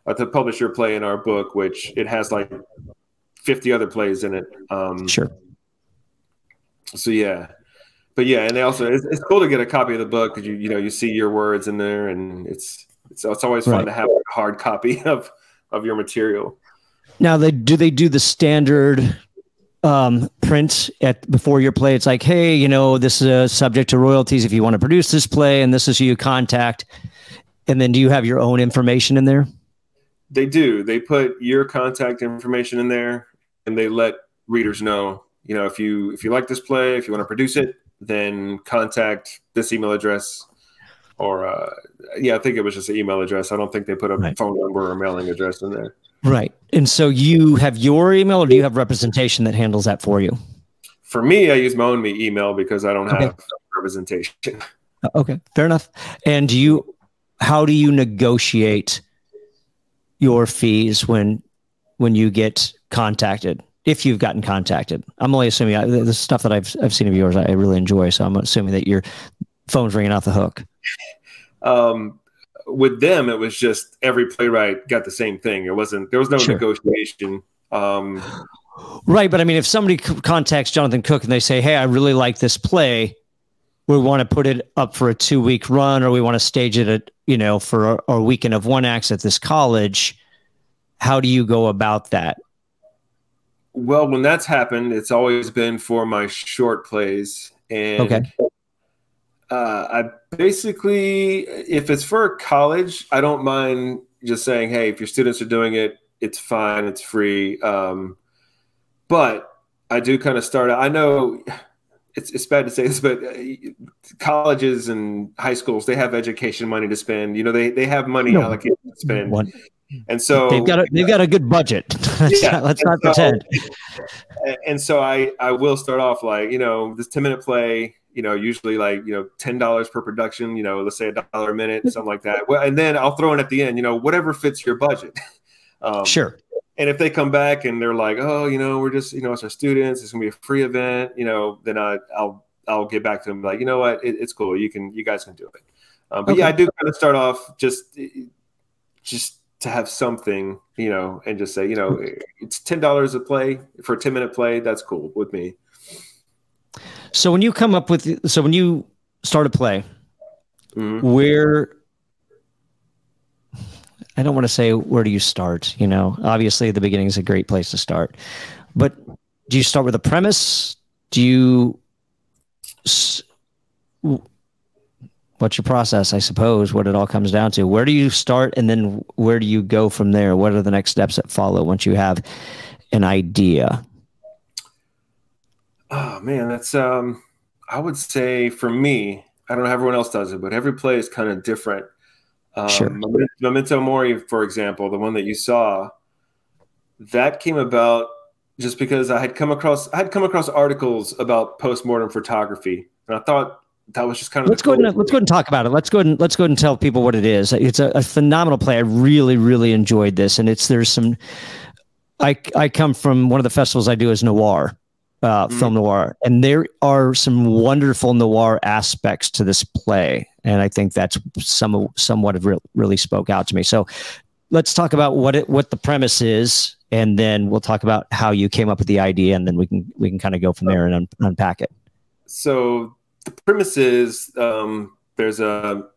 uh, to publish your play in our book, which it has like 50 other plays in it. Um, sure. So yeah, but yeah, and they also it's, it's cool to get a copy of the book because you you know you see your words in there, and it's it's it's always fun right. to have a hard copy of of your material. Now, they do they do the standard um, print at before your play. It's like, hey, you know, this is a subject to royalties if you want to produce this play, and this is who you contact. And then, do you have your own information in there? They do. They put your contact information in there, and they let readers know. You know, if you if you like this play, if you want to produce it, then contact this email address. Or uh, yeah, I think it was just an email address. I don't think they put a right. phone number or mailing address in there. Right. And so you have your email, or do you have representation that handles that for you? For me, I use my own email because I don't okay. have representation. Okay, fair enough. And do you, how do you negotiate your fees when when you get contacted if you've gotten contacted. I'm only assuming I, the stuff that i've i've seen of yours i really enjoy so i'm assuming that your phone's ringing off the hook. Um with them it was just every playwright got the same thing. It wasn't there was no sure. negotiation. Um right but i mean if somebody contacts jonathan cook and they say hey i really like this play we want to put it up for a two week run or we want to stage it at you know for a, a, weekend of one acts at this college how do you go about that well, when that's happened, it's always been for my short plays. And okay. Uh, I basically, if it's for a college, I don't mind just saying, hey, if your students are doing it, it's fine, it's free. Um, but I do kind of start. out. I know it's it's bad to say this, but uh, colleges and high schools they have education money to spend. You know, they they have money no. allocated to spend. One. And so they've got a they've got a good budget. let's yeah, not, let's not so, pretend. And so I I will start off like you know this ten minute play you know, usually like, you know, $10 per production, you know, let's say a dollar a minute, something like that. Well, and then I'll throw in at the end, you know, whatever fits your budget. Um, sure. And if they come back and they're like, oh, you know, we're just, you know, it's our students, it's gonna be a free event, you know, then I, I'll, I'll get back to them like, you know what, it, it's cool. You can, you guys can do it. Um, but okay. yeah, I do kind of start off just, just to have something, you know, and just say, you know, it's ten dollars a play for a ten minute play. That's cool with me. So when you come up with, so when you start a play, mm-hmm. where I don't want to say where do you start. You know, obviously the beginning is a great place to start, but do you start with a premise? Do you what's your process i suppose what it all comes down to where do you start and then where do you go from there what are the next steps that follow once you have an idea Oh man, that's um I would say for me, I don't know how everyone else does it, but every play is kind of different. Um, sure. Memento Mori, for example, the one that you saw, that came about just because I had come across I had come across articles about postmortem photography, and I thought that was just kind of let's go ahead and, let's go ahead and talk about it. Let's go ahead and let's go ahead and tell people what it is. It's a, a phenomenal play. I really really enjoyed this, and it's there's some. I I come from one of the festivals I do is noir, uh, mm-hmm. film noir, and there are some wonderful noir aspects to this play, and I think that's some somewhat of re- really spoke out to me. So, let's talk about what it what the premise is, and then we'll talk about how you came up with the idea, and then we can we can kind of go from there and un- unpack it. So the premise is um, there's a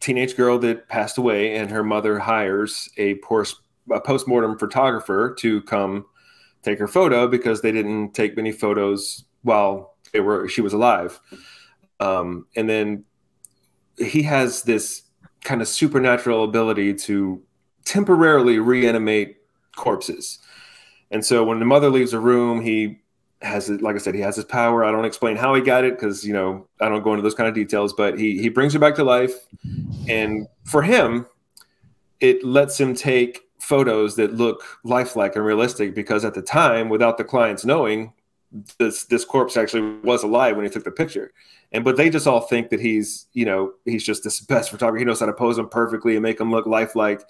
teenage girl that passed away, and her mother hires a, post a postmortem photographer to come take her photo because they didn't take many photos while they were she was alive. Um, and then he has this kind of supernatural ability to temporarily reanimate corpses. And so when the mother leaves a room, he has it, like I said, he has his power. I don't explain how he got it because you know I don't go into those kind of details, but he he brings her back to life, and for him, it lets him take photos that look lifelike and realistic because at the time without the clients knowing this this corpse actually was alive when he took the picture. And but they just all think that he's you know he's just this best photographer. He knows how to pose them perfectly and make them look lifelike.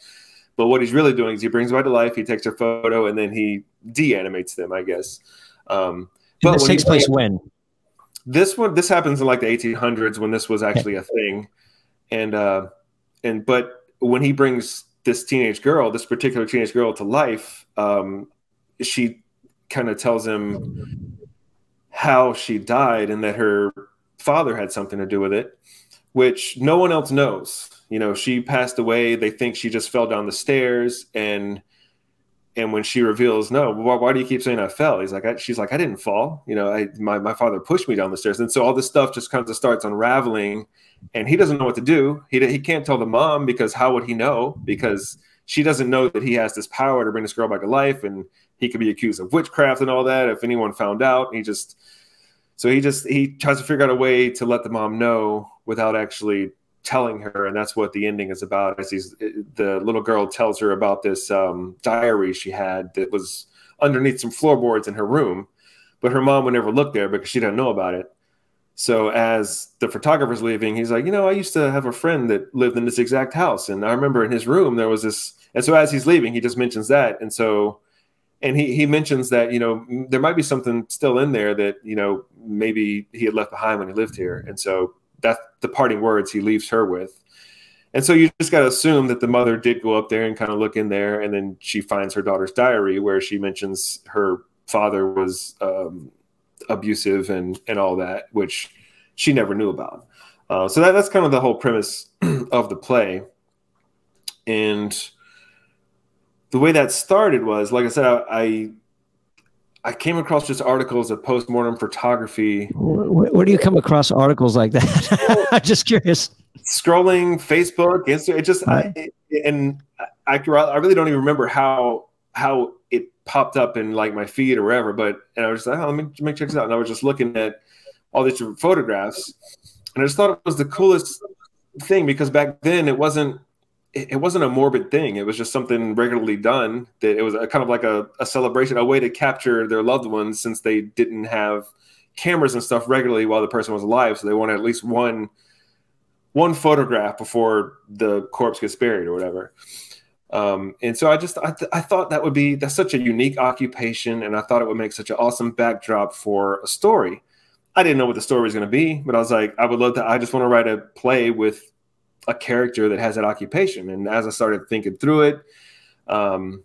But what he's really doing is he brings them back to life he takes their photo and then he de-animates them i guess. Um but this takes place when? This one this happens in like the 1800s when this was actually a thing. And uh and but when he brings this teenage girl, this particular teenage girl, to life, um, she kind of tells him how she died and that her father had something to do with it, which no one else knows. You know, she passed away. They think she just fell down the stairs, and and when she reveals, no, why, why do you keep saying I fell? He's like, I, she's like, I didn't fall. You know, I, my my father pushed me down the stairs, and so all this stuff just kind of starts unraveling and he doesn't know what to do. He he can't tell the mom because how would he know? Because she doesn't know that he has this power to bring this girl back to life, and he could be accused of witchcraft and all that if anyone found out. He just so he just he tries to figure out a way to let the mom know without actually telling her, and that's what the ending is about. As he's the little girl tells her about this um, diary she had that was underneath some floorboards in her room, but her mom would never look there because she didn't know about it. So as the photographer's leaving, he's like, you know, I used to have a friend that lived in this exact house, and I remember in his room there was this. And so as he's leaving, he just mentions that, and so, and he he mentions that you know there might be something still in there that you know maybe he had left behind when he lived here, and so that's the parting words he leaves her with. And so you just got to assume that the mother did go up there and kind of look in there, and then she finds her daughter's diary where she mentions her father was um, abusive and and all that, which she never knew about. Uh, so that, that's kind of the whole premise of the play. And the way that started was, like I said, I I came across just articles of postmortem photography. Where, where do you come across articles like that? I'm just curious. Scrolling Facebook, Instagram, it just I, and I, I really don't even remember how how it popped up in like my feed or wherever. But and I was like, oh, let me let me check this out. And I was just looking at all these different photographs, and I just thought it was the coolest thing because back then it wasn't it wasn't a morbid thing. It was just something regularly done. That it was a, kind of like a, a celebration, a way to capture their loved ones since they didn't have cameras and stuff regularly while the person was alive. So they wanted at least one one photograph before the corpse gets buried or whatever. Um, and so I just I, th- I thought that would be that's such a unique occupation, and I thought it would make such an awesome backdrop for a story. I didn't know what the story was going to be, but I was like, I would love to. I just want to write a play with a character that has that occupation. And as I started thinking through it, um,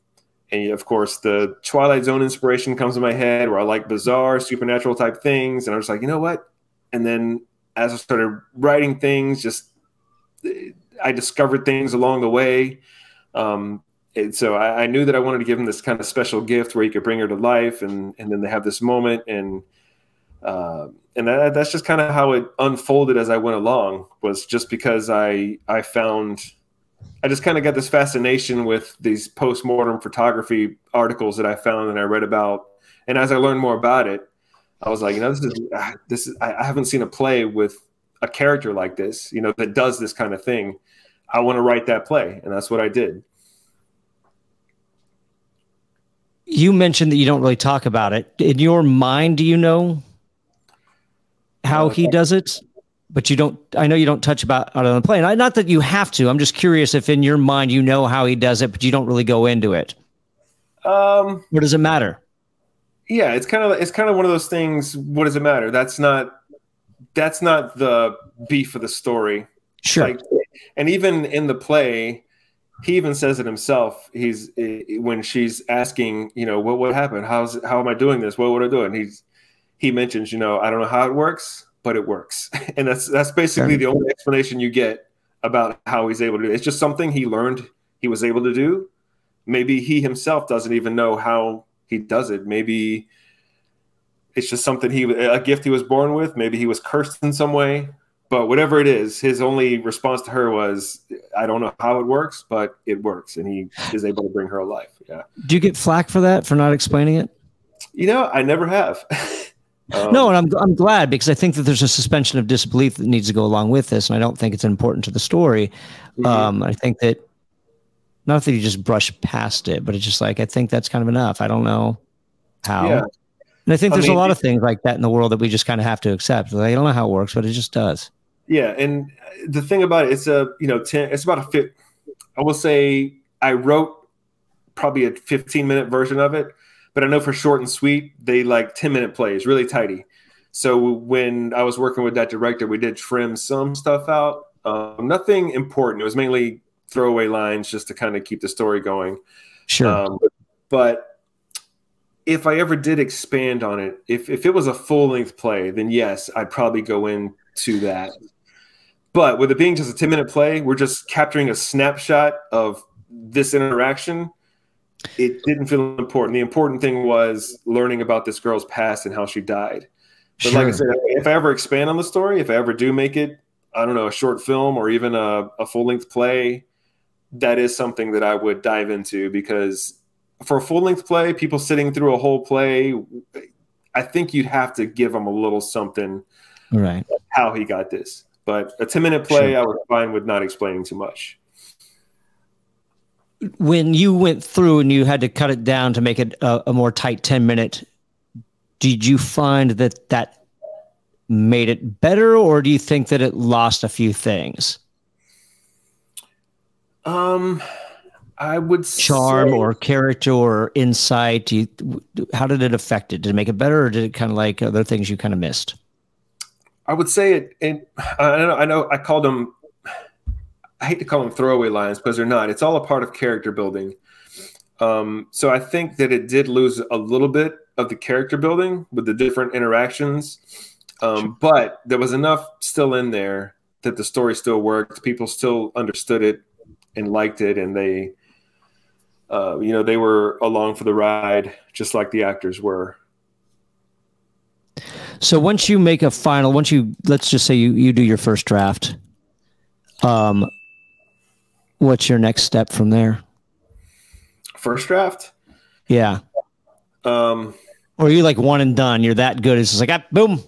and of course, the Twilight Zone inspiration comes in my head where I like bizarre, supernatural type things. And I was like, you know what? And then as I started writing things, just I discovered things along the way. Um, and so I, I, knew that I wanted to give him this kind of special gift where he could bring her to life, and and then they have this moment, and uh, and that, that's just kind of how it unfolded as I went along. Was just because I I found I just kind of got this fascination with these post-mortem photography articles that I found and I read about, and as I learned more about it, I was like, you know, this is ah, this is I, I haven't seen a play with a character like this, you know, that does this kind of thing. I want to write that play, and that's what I did. You mentioned that you don't really talk about it. In your mind, do you know how he does it, but you don't. I know you don't touch about out on the plane. Not that you have to. I'm just curious if in your mind you know how he does it, but you don't really go into it. Um, what does it matter? Yeah, it's kind of it's kind of one of those things. What does it matter? That's not that's not the beef of the story. Sure. Like, and even in the play, he even says it himself. He's when she's asking, you know, what what happened? How's how am I doing this? What would I do? And he's he mentions, you know, I don't know how it works, but it works, and that's that's basically the only explanation you get about how he's able to do it. It's just something he learned he was able to do. Maybe he himself doesn't even know how he does it. Maybe it's just something he a gift he was born with. Maybe he was cursed in some way. But whatever it is, his only response to her was, "I don't know how it works, but it works," and he is able to bring her alive. Yeah. Do you get flack for that for not explaining it? You know, I never have. Um, no, and I'm I'm glad because I think that there's a suspension of disbelief that needs to go along with this, and I don't think it's important to the story. Mm-hmm. Um, I think that not that you just brush past it, but it's just like I think that's kind of enough. I don't know how. Yeah. And I think there's I mean, a lot of things like that in the world that we just kind of have to accept. Like, I don't know how it works, but it just does. Yeah, and the thing about it, it's a you know, ten, it's about a fit. I will say I wrote probably a 15 minute version of it but I know for short and sweet, they like 10 minute plays, really tidy. So when I was working with that director, we did trim some stuff out. Um, nothing important. It was mainly throwaway lines just to kind of keep the story going. Sure. Um, but if I ever did expand on it, if, if it was a full length play, then yes, I'd probably go into that. But with it being just a 10 minute play, we're just capturing a snapshot of this interaction it didn't feel important. The important thing was learning about this girl's past and how she died. But sure. like I said, if I ever expand on the story, if I ever do make it, I don't know, a short film or even a, a full length play, that is something that I would dive into because for a full length play, people sitting through a whole play, I think you'd have to give them a little something. Right. How he got this. But a 10 minute play, sure. I was fine with not explaining too much when you went through and you had to cut it down to make it a, a, more tight 10 minute did you find that that made it better or do you think that it lost a few things? Um i would charm say, or character or insight you, how did it affect it? Did it make it better or did it kind of like other things you kind of missed? I would say it, it I, know, I know i called them I hate to call them throwaway lines because they're not. It's all a part of character building. Um, so I think that it did lose a little bit of the character building with the different interactions, um, but there was enough still in there that the story still worked. People still understood it and liked it, and they, uh, you know, they were along for the ride, just like the actors were. So once you make a final, once you let's just say you you do your first draft, um, what's your next step from there? First draft. Yeah. Um, or are you like one and done? You're that good. It's just like, ah, boom.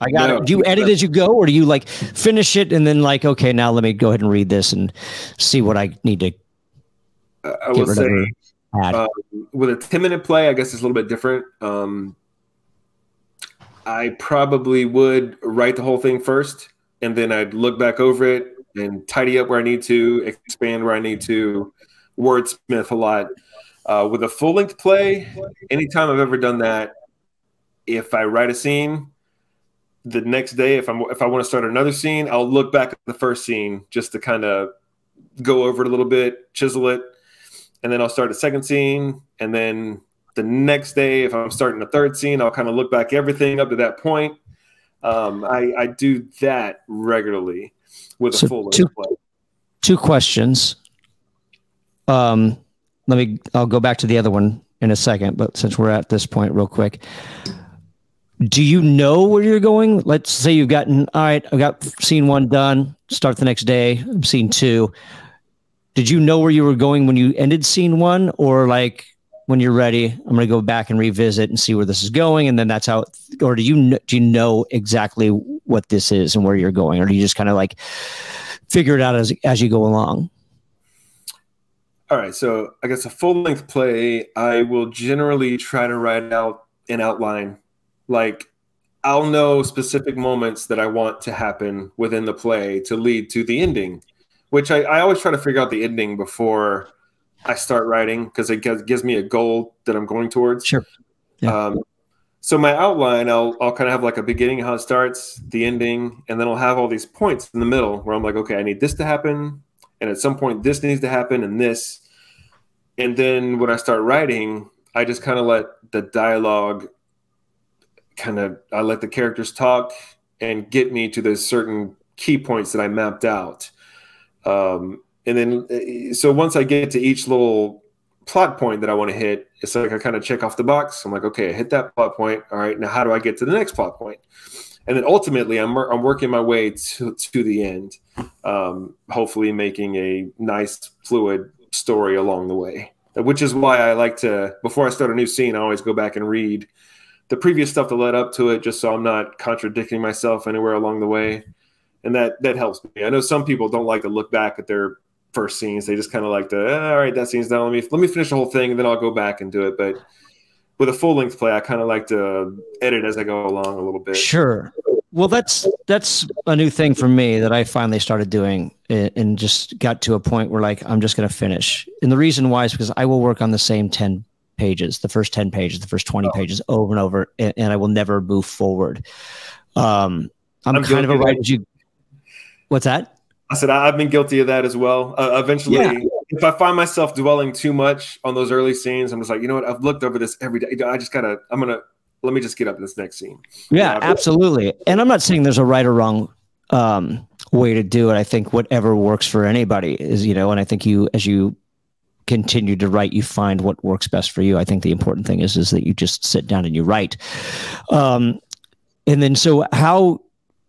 I got No. it. Do you edit as you go, or do you like finish it and then like, okay, now let me go ahead and read this and see what I need to I will say uh, with a 10 minute play, I guess it's a little bit different. Um, I probably would write the whole thing first, and then I'd look back over it and tidy up where I need to, expand where I need to, wordsmith a lot. Uh, with a full length play, anytime I've ever done that, if I write a scene, the next day, if I'm if I want to start another scene, I'll look back at the first scene just to kind of go over it a little bit, chisel it, and then I'll start a second scene, and then the next day, if I'm starting a third scene, I'll kind of look back everything up to that point. Um, I, I do that regularly with So a full two- play. Two questions. Um, let me. I'll go back to the other one in a second, but since we're at this point, real quick, do you know where you're going? Let's say you've gotten. All right, I've got scene one done. Start the next day. Scene two. Did you know where you were going when you ended scene one, or like when you're ready, I'm going to go back and revisit and see where this is going, and then that's how. Or do you do you know exactly what this is and where you're going, or do you just kind of like figure it out as as you go along? All right, so I guess a full length play, I will generally try to write out an outline. Like I'll know specific moments that I want to happen within the play to lead to the ending, which I, I always try to figure out the ending before I start writing because it gives, gives me a goal that I'm going towards. Sure. Yeah. Um, so my outline, I'll I'll kind of have like a beginning, how it starts, the ending, and then I'll have all these points in the middle where I'm like, okay, I need this to happen, and at some point this needs to happen, and this, and then when I start writing, I just kind of let the dialogue kind of I let the characters talk and get me to those certain key points that I mapped out. Um, and then, uh, so once I get to each little plot point that I want to hit, it's like I kind of check off the box. I'm like, okay, I hit that plot point. All right, now how do I get to the next plot point? And then ultimately, I'm I'm working my way to to the end, um, hopefully making a nice fluid story along the way. Which is why I like to before I start a new scene, I always go back and read the previous stuff that led up to it, just so I'm not contradicting myself anywhere along the way, and that that helps me. I know some people don't like to look back at their first scenes; they just kind of like to, "Eh, all right, that scene's done. Let me let me finish the whole thing, and then I'll go back and do it. But with a full length play, I kind of like to edit as I go along a little bit. Sure. Well, that's that's a new thing for me that I finally started doing and just got to a point where like I'm just going to finish. And the reason why is because I will work on the same 10 pages, the first 10 pages, the first 20 pages over and over and, and I will never move forward. Um I'm, I'm kind of a writer. You, what's that? I said I've been guilty of that as well. Uh, eventually, Yeah. if I find myself dwelling too much on those early scenes, I'm just like, you know what? I've looked over this every day. I just gotta. I'm gonna. Let me just get up to this next scene. Yeah, Yeah. absolutely. And I'm not saying there's a right or wrong um, way to do it. I think whatever works for anybody is, you know, and I think you, as you continue to write, you find what works best for you. I think the important thing is, is that you just sit down and you write. Um, and then, so how,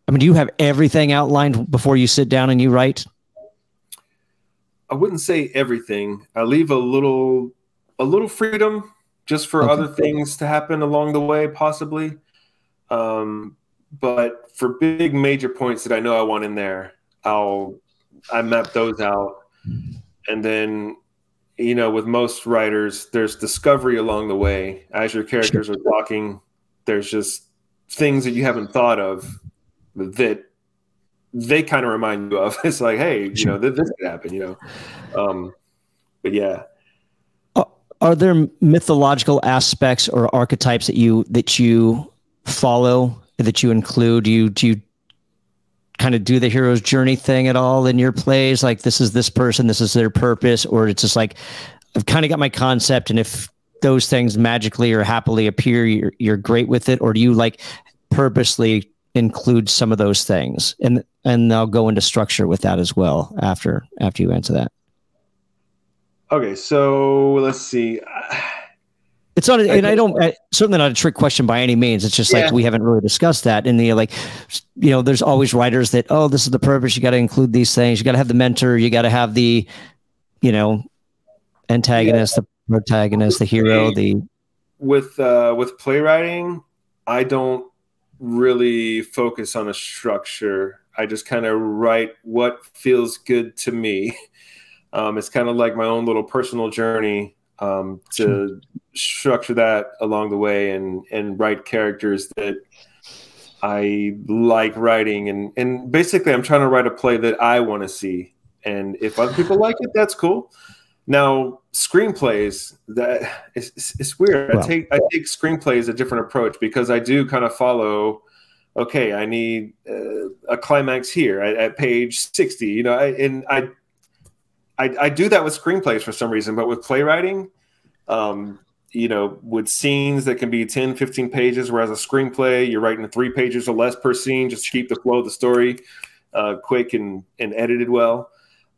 I mean, do you have everything outlined before you sit down and you write? I wouldn't say everything. I leave a little, a little freedom just for Okay. other things to happen along the way, possibly. Um, but for big major points that I know I want in there, I'll I map those out, and then you know with most writers, there's discovery along the way as your characters are talking. There's just things that you haven't thought of that they kind of remind you of. It's like, hey, you know, th- this could happen, you know. Um, but yeah, Are there mythological aspects or archetypes that you, that you follow, that you include? Do you, do you kind of do the hero's journey thing at all in your plays? Like this is this person, this is their purpose, or it's just like I've kind of got my concept, and if those things magically or happily appear, you're you're great with it, or do you like purposely include some of those things? And and I'll go into structure with that as well after after you answer that. Okay, so let's see. It's not, a, and I don't certainly not a trick question by any means. It's just yeah. like we haven't really discussed that. And the like, you know, there's always writers that oh, this is the purpose. You got to include these things. You got to have the mentor. You got to have the, you know, antagonist, yeah. the protagonist, the hero. The with uh, with playwriting, I don't really focus on a structure. I just kind of write what feels good to me. Um, it's kind of like my own little personal journey um, to structure that along the way and and write characters that I like writing and and basically I'm trying to write a play that I want to see and if other people like it that's cool. Now screenplays that it's, it's weird. Well, I take I take screenplays a different approach because I do kind of follow okay, I need uh, a climax here at, at, page 60, you know, I, and I I, I do that with screenplays for some reason, but with playwriting, um, you know, with scenes that can be 10, 15 pages, whereas a screenplay, you're writing three pages or less per scene just to keep the flow of the story uh, quick and, and edited well.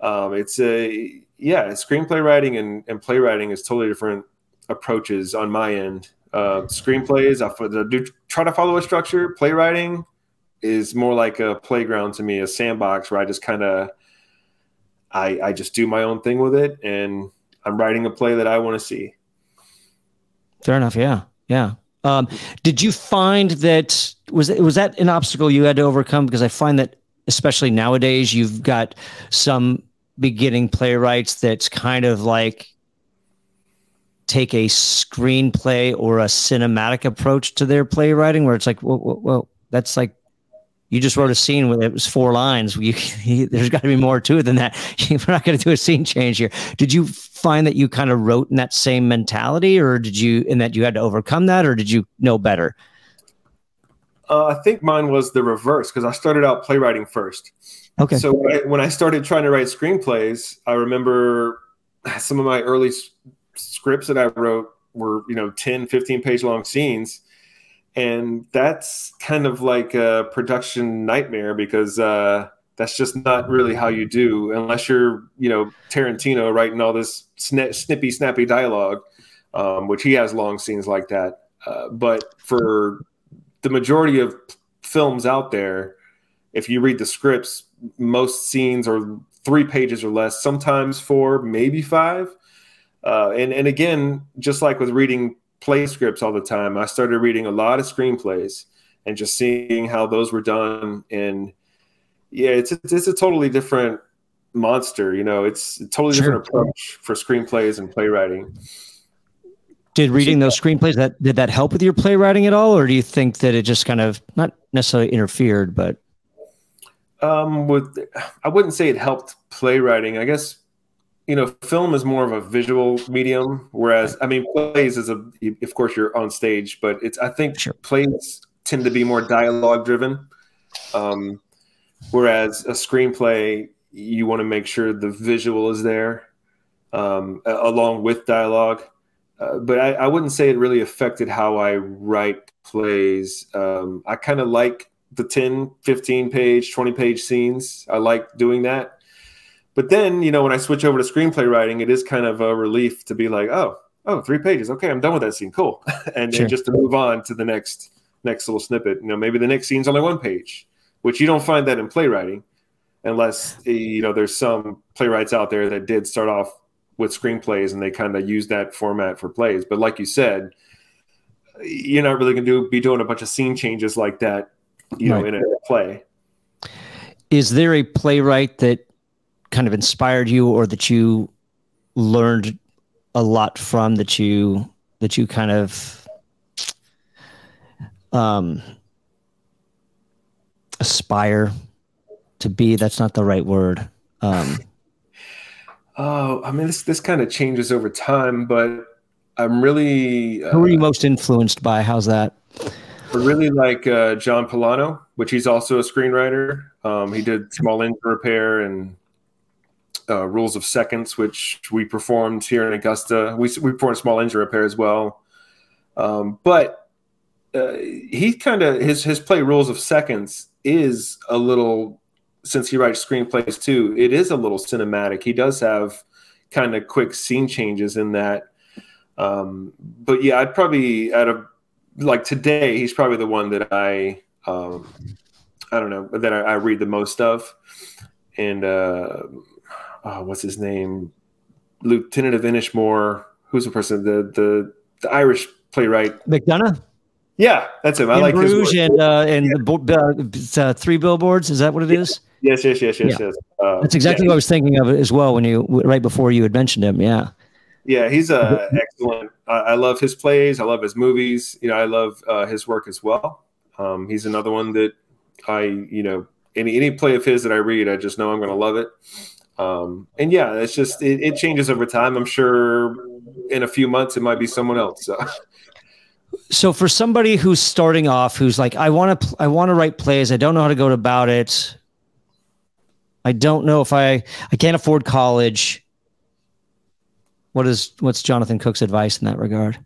Um, it's a, yeah, screenplay writing and, and playwriting is totally different approaches on my end. Uh, screenplays, I do try to follow a structure. Playwriting is more like a playground to me, a sandbox where I just kind of I, I just do my own thing with it and I'm writing a play that I want to see. Fair enough. Yeah. Yeah. Um, did you find that was was that an obstacle you had to overcome? Because I find that especially nowadays, you've got some beginning playwrights that's kind of like take a screenplay or a cinematic approach to their playwriting, where it's like, well, well, well that's like you just wrote a scene where it was four lines. You, there's got to be more to it than that. We're not going to do a scene change here. Did you find that you kind of wrote in that same mentality, or did you, in that you had to overcome that, or did you know better? Uh, I think mine was the reverse because I started out playwriting first. Okay. So when I, when I, started trying to write screenplays, I remember some of my early scripts that I wrote were, you know, 10, 15 page long scenes and that's kind of like a production nightmare because uh, that's just not really how you do unless you're you know Tarantino writing all this sn- snippy snappy dialogue, um, which he has long scenes like that. Uh, but for the majority of films out there, if you read the scripts, most scenes are three pages or less, sometimes four, maybe five. Uh, and and again, just like with reading play scripts all the time. I started reading a lot of screenplays and just seeing how those were done. And yeah, it's a, it's a totally different monster. You know, it's a totally sure. different approach for screenplays and playwriting. Did reading those screenplays that did that help with your playwriting at all, or do you think that it just kind of not necessarily interfered, but um, with I wouldn't say it helped playwriting. I guess you know, film is more of a visual medium, whereas I mean, plays is a, of course, you're on stage, but it's I think sure. plays tend to be more dialogue driven, um, whereas a screenplay you want to make sure the visual is there um, along with dialogue. Uh, but I, I, wouldn't say it really affected how I write plays. Um, I kind of like the 10, 15 page, 20 page scenes. I like doing that but then, you know, when I switch over to screenplay writing, it is kind of a relief to be like, oh, oh, three pages. Okay, I'm done with that scene. Cool. and, sure. just to move on to the next next little snippet. You know, maybe the next scene's only one page, which you don't find that in playwriting, unless you know there's some playwrights out there that did start off with screenplays and they kind of use that format for plays. But like you said, you're not really going to be doing a bunch of scene changes like that, you right. know, in a play. Is there a playwright that kind of inspired you or that you learned a lot from that you that you kind of um aspire to be that's not the right word um oh i mean this this kind of changes over time but i'm really uh, who are you most influenced by how's that I really like uh, John Pollono, which he's also a screenwriter. Um, he did Small Engine Repair and uh, Rules of Seconds, which we performed here in Augusta. We, we performed small engine repair as well. Um, but uh, he kind of his his play Rules of Seconds is a little since he writes screenplays too. It is a little cinematic. He does have kind of quick scene changes in that. Um, but yeah, I'd probably out of like today, he's probably the one that I um, I don't know that I, I read the most of. And uh, oh, what's his name? Lieutenant of Inishmore. Who's the person? The the the Irish playwright McDonagh. Yeah, that's him. I In like his Bruges work. and uh, and the uh, three billboards. Is that what it is? Yes, yes, yes, yes, Yeah. yes. Uh, That's exactly yeah, what I was thinking of as well when you right before you had mentioned him. Yeah. Yeah, he's uh, excellent. I, I love his plays. I love his movies. You know, I love uh, his work as well. Um, he's another one that I, you know, any any play of his that I read, I just know I'm going to love it. Um, and yeah, it's just it, it changes over time. I'm sure in a few months it might be someone else. So. So for somebody who's starting off, who's like, I want to, I want to write plays. I don't know how to go about it. I don't know if I, I can't afford college. What is, what's Jonathan Cook's advice in that regard?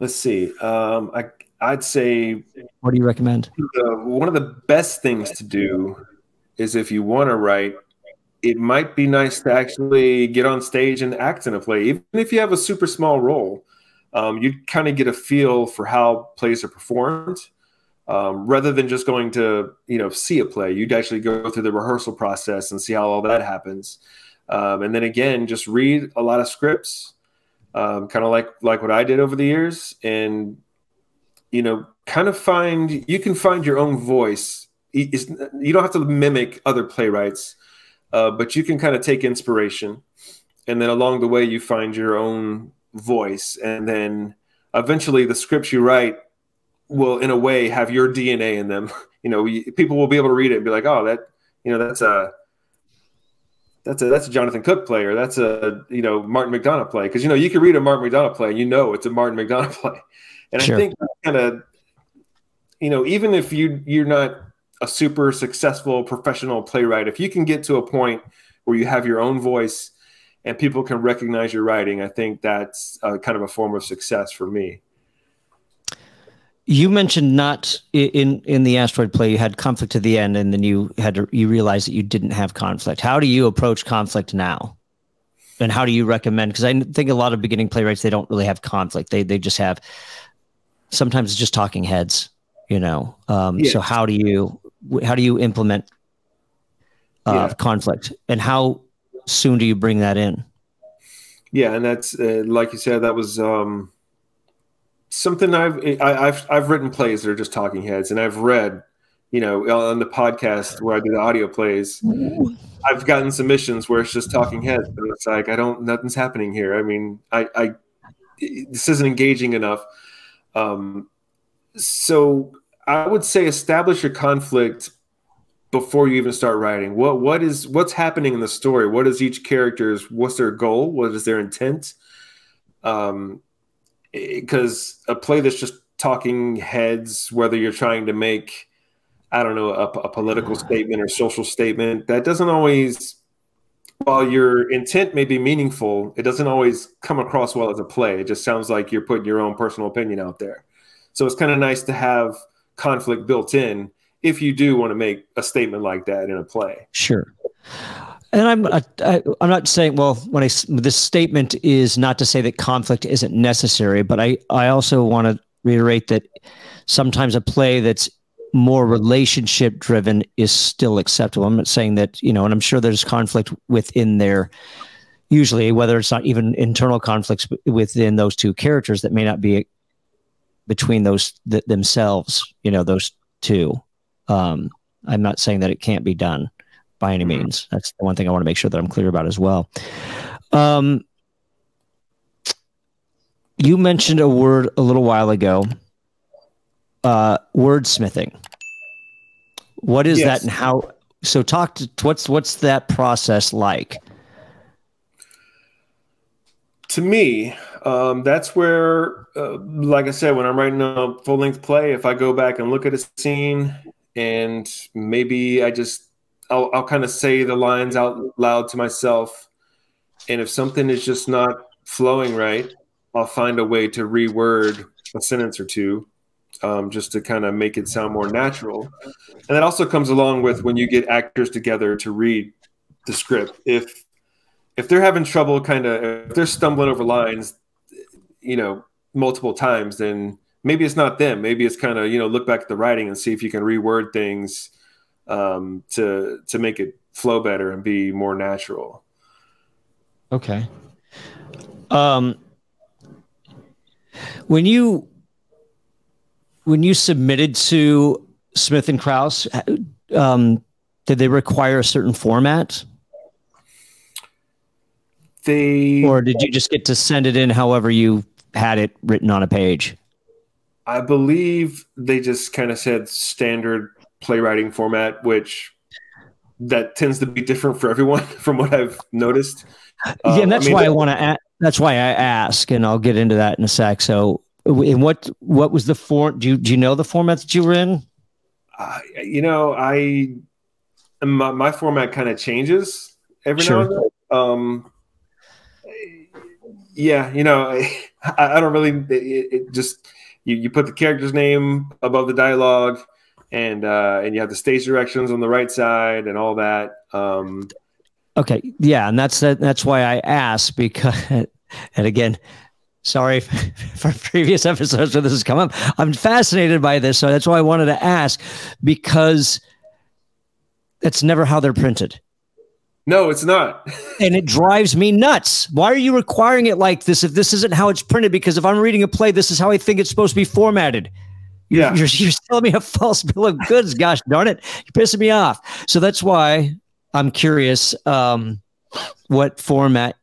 Let's see. Um, I I'd say What do you recommend? the, one of the best things to do is if you want to write, it might be nice to actually get on stage and act in a play, even if you have a super small role. Um, you kind of get a feel for how plays are performed, um, rather than just going to you know see a play. You'd actually go through the rehearsal process and see how all that happens, um, and then again, just read a lot of scripts, um, kind of like like what I did over the years, and you know, kind of find you can find your own voice. It's, you don't have to mimic other playwrights, uh, but you can kind of take inspiration, and then along the way you find your own voice, and then eventually the scripts you write will, in a way, have your DNA in them. You know, you, people will be able to read it and be like, "Oh, that you know, that's a." That's a that's a Jonathan Cook play, or that's a you know Martin McDonagh play, because you know you can read a Martin McDonagh play, and you know it's a Martin McDonagh play, and Sure. I think kind of you know even if you you're not a super successful professional playwright if you can get to a point where you have your own voice and people can recognize your writing i think that's uh, kind of a form of success for me You mentioned not in in the asteroid play you had conflict to the end, and then you had to you realized that you didn't have conflict. How do you approach conflict now? And how do you recommend? Because I think a lot of beginning playwrights they don't really have conflict. They they just have sometimes it's just talking heads. You know. Um, Yeah. So how do you how do you implement uh, Yeah. conflict, and how soon do you bring that in? yeah and that's uh, like you said that was um something i've I, i've i've written plays that are just talking heads and i've read you know on the podcast where i do the audio plays I've gotten submissions where it's just talking heads, and it's like I don't, nothing's happening here. I mean, I, I this isn't engaging enough. Um, so I would say establish your conflict before you even start writing. What what is what's happening in the story? What is each character's? What's their goal? What is their intent? Um, because a play that's just talking heads, whether you're trying to make I don't know, a, a political statement or social statement. That doesn't always, while your intent may be meaningful, it doesn't always come across well as a play. It just sounds like you're putting your own personal opinion out there. So it's kind of nice to have conflict built in if you do want to make a statement like that in a play. Sure. And I'm I, I'm not saying well when I this statement is not to say that conflict isn't necessary, but I I also want to reiterate that sometimes a play that's more relationship driven is still acceptable. I'm not saying that you know, and I'm sure there's conflict within there. Usually, whether it's not even internal conflicts within those two characters that may not be between those th- themselves. You know, those two. Um, I'm not saying that it can't be done by any Mhm. means. That's the one thing I want to make sure that I'm clear about as well. Um, you mentioned a word a little while ago, uh, wordsmithing. What is Yes. that, and how? So, talk to what's what's that process like? To me, um, that's where, uh, like I said, when I'm writing a full length play, if I go back and look at a scene and maybe I just, I'll, I'll kind of say the lines out loud to myself. And if something is just not flowing right, I'll find a way to reword a sentence or two um, just to kind of make it sound more natural. And that also comes along with when you get actors together to read the script. If if they're having trouble, kind of, if they're stumbling over lines, you know, multiple times, then maybe it's not them. Maybe it's kind of you know look back at the writing and see if you can reword things um, to to make it flow better and be more natural. Okay. Um, when you when you submitted to Smith and Kraus, um, did they require a certain format? They or did you just get to send it in however you had it written on a page? I believe they just kind of said standard playwriting format, which that tends to be different for everyone from what I've noticed. Yeah, and um, that's I mean, why I want to. That's why I ask, and I'll get into that in a sec. So, in what what was the form? Do you do you know the format that you were in? Uh, you know, I my, my format kind of changes every sure. now and then. Um, yeah, you know, I, I don't really. It, it just you, you put the character's name above the dialogue, and uh, and you have the stage directions on the right side and all that. Um, okay, yeah, and that's that's why I asked because, and again, sorry for previous episodes where this has come up. I'm fascinated by this, so that's why I wanted to ask because that's never how they're printed. No, it's not. and it drives me nuts. Why are you requiring it like this if this isn't how it's printed? Because if I'm reading a play, this is how I think it's supposed to be formatted. Yeah. You're, you're selling me a false bill of goods. Gosh darn it. You're pissing me off. So that's why I'm curious um, what format.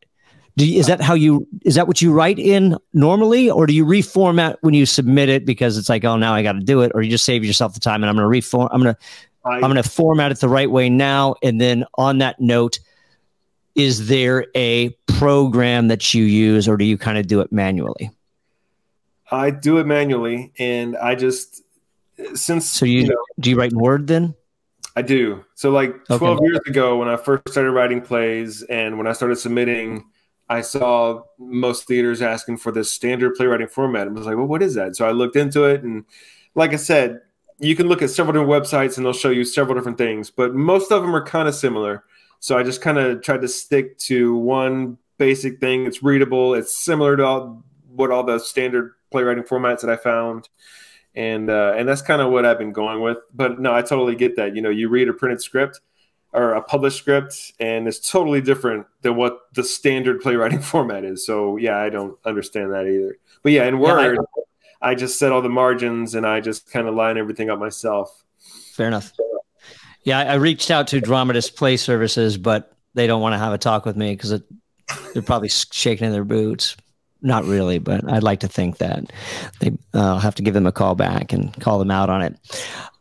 Do you, is that how you is that what you write in normally or do you reformat when you submit it because it's like oh now I got to do it or you just save yourself the time and I'm going to reform I'm going to I, am going to format it the right way now. And then on that note, is there a program that you use or do you kind of do it manually? I do it manually. And I just, since. So you, you know, do you write in Word then? I do. So like 12 okay. years ago when I first started writing plays and when I started submitting, I saw most theaters asking for this standard playwriting format. I was like, well, what is that? So I looked into it and like I said, you can look at several different websites and they'll show you several different things, but most of them are kind of similar. So I just kind of tried to stick to one basic thing. It's readable. It's similar to all, what all the standard playwriting formats that I found, and uh, and that's kind of what I've been going with. But no, I totally get that. You know, you read a printed script or a published script, and it's totally different than what the standard playwriting format is. So yeah, I don't understand that either. But yeah, in Word. Yeah, I just set all the margins and I just kind of line everything up myself. Fair enough. Yeah, I reached out to Dramatist Play Services, but they don't want to have a talk with me because they're probably shaking in their boots. Not really, but I'd like to think that they. Uh, I'll have to give them a call back and call them out on it.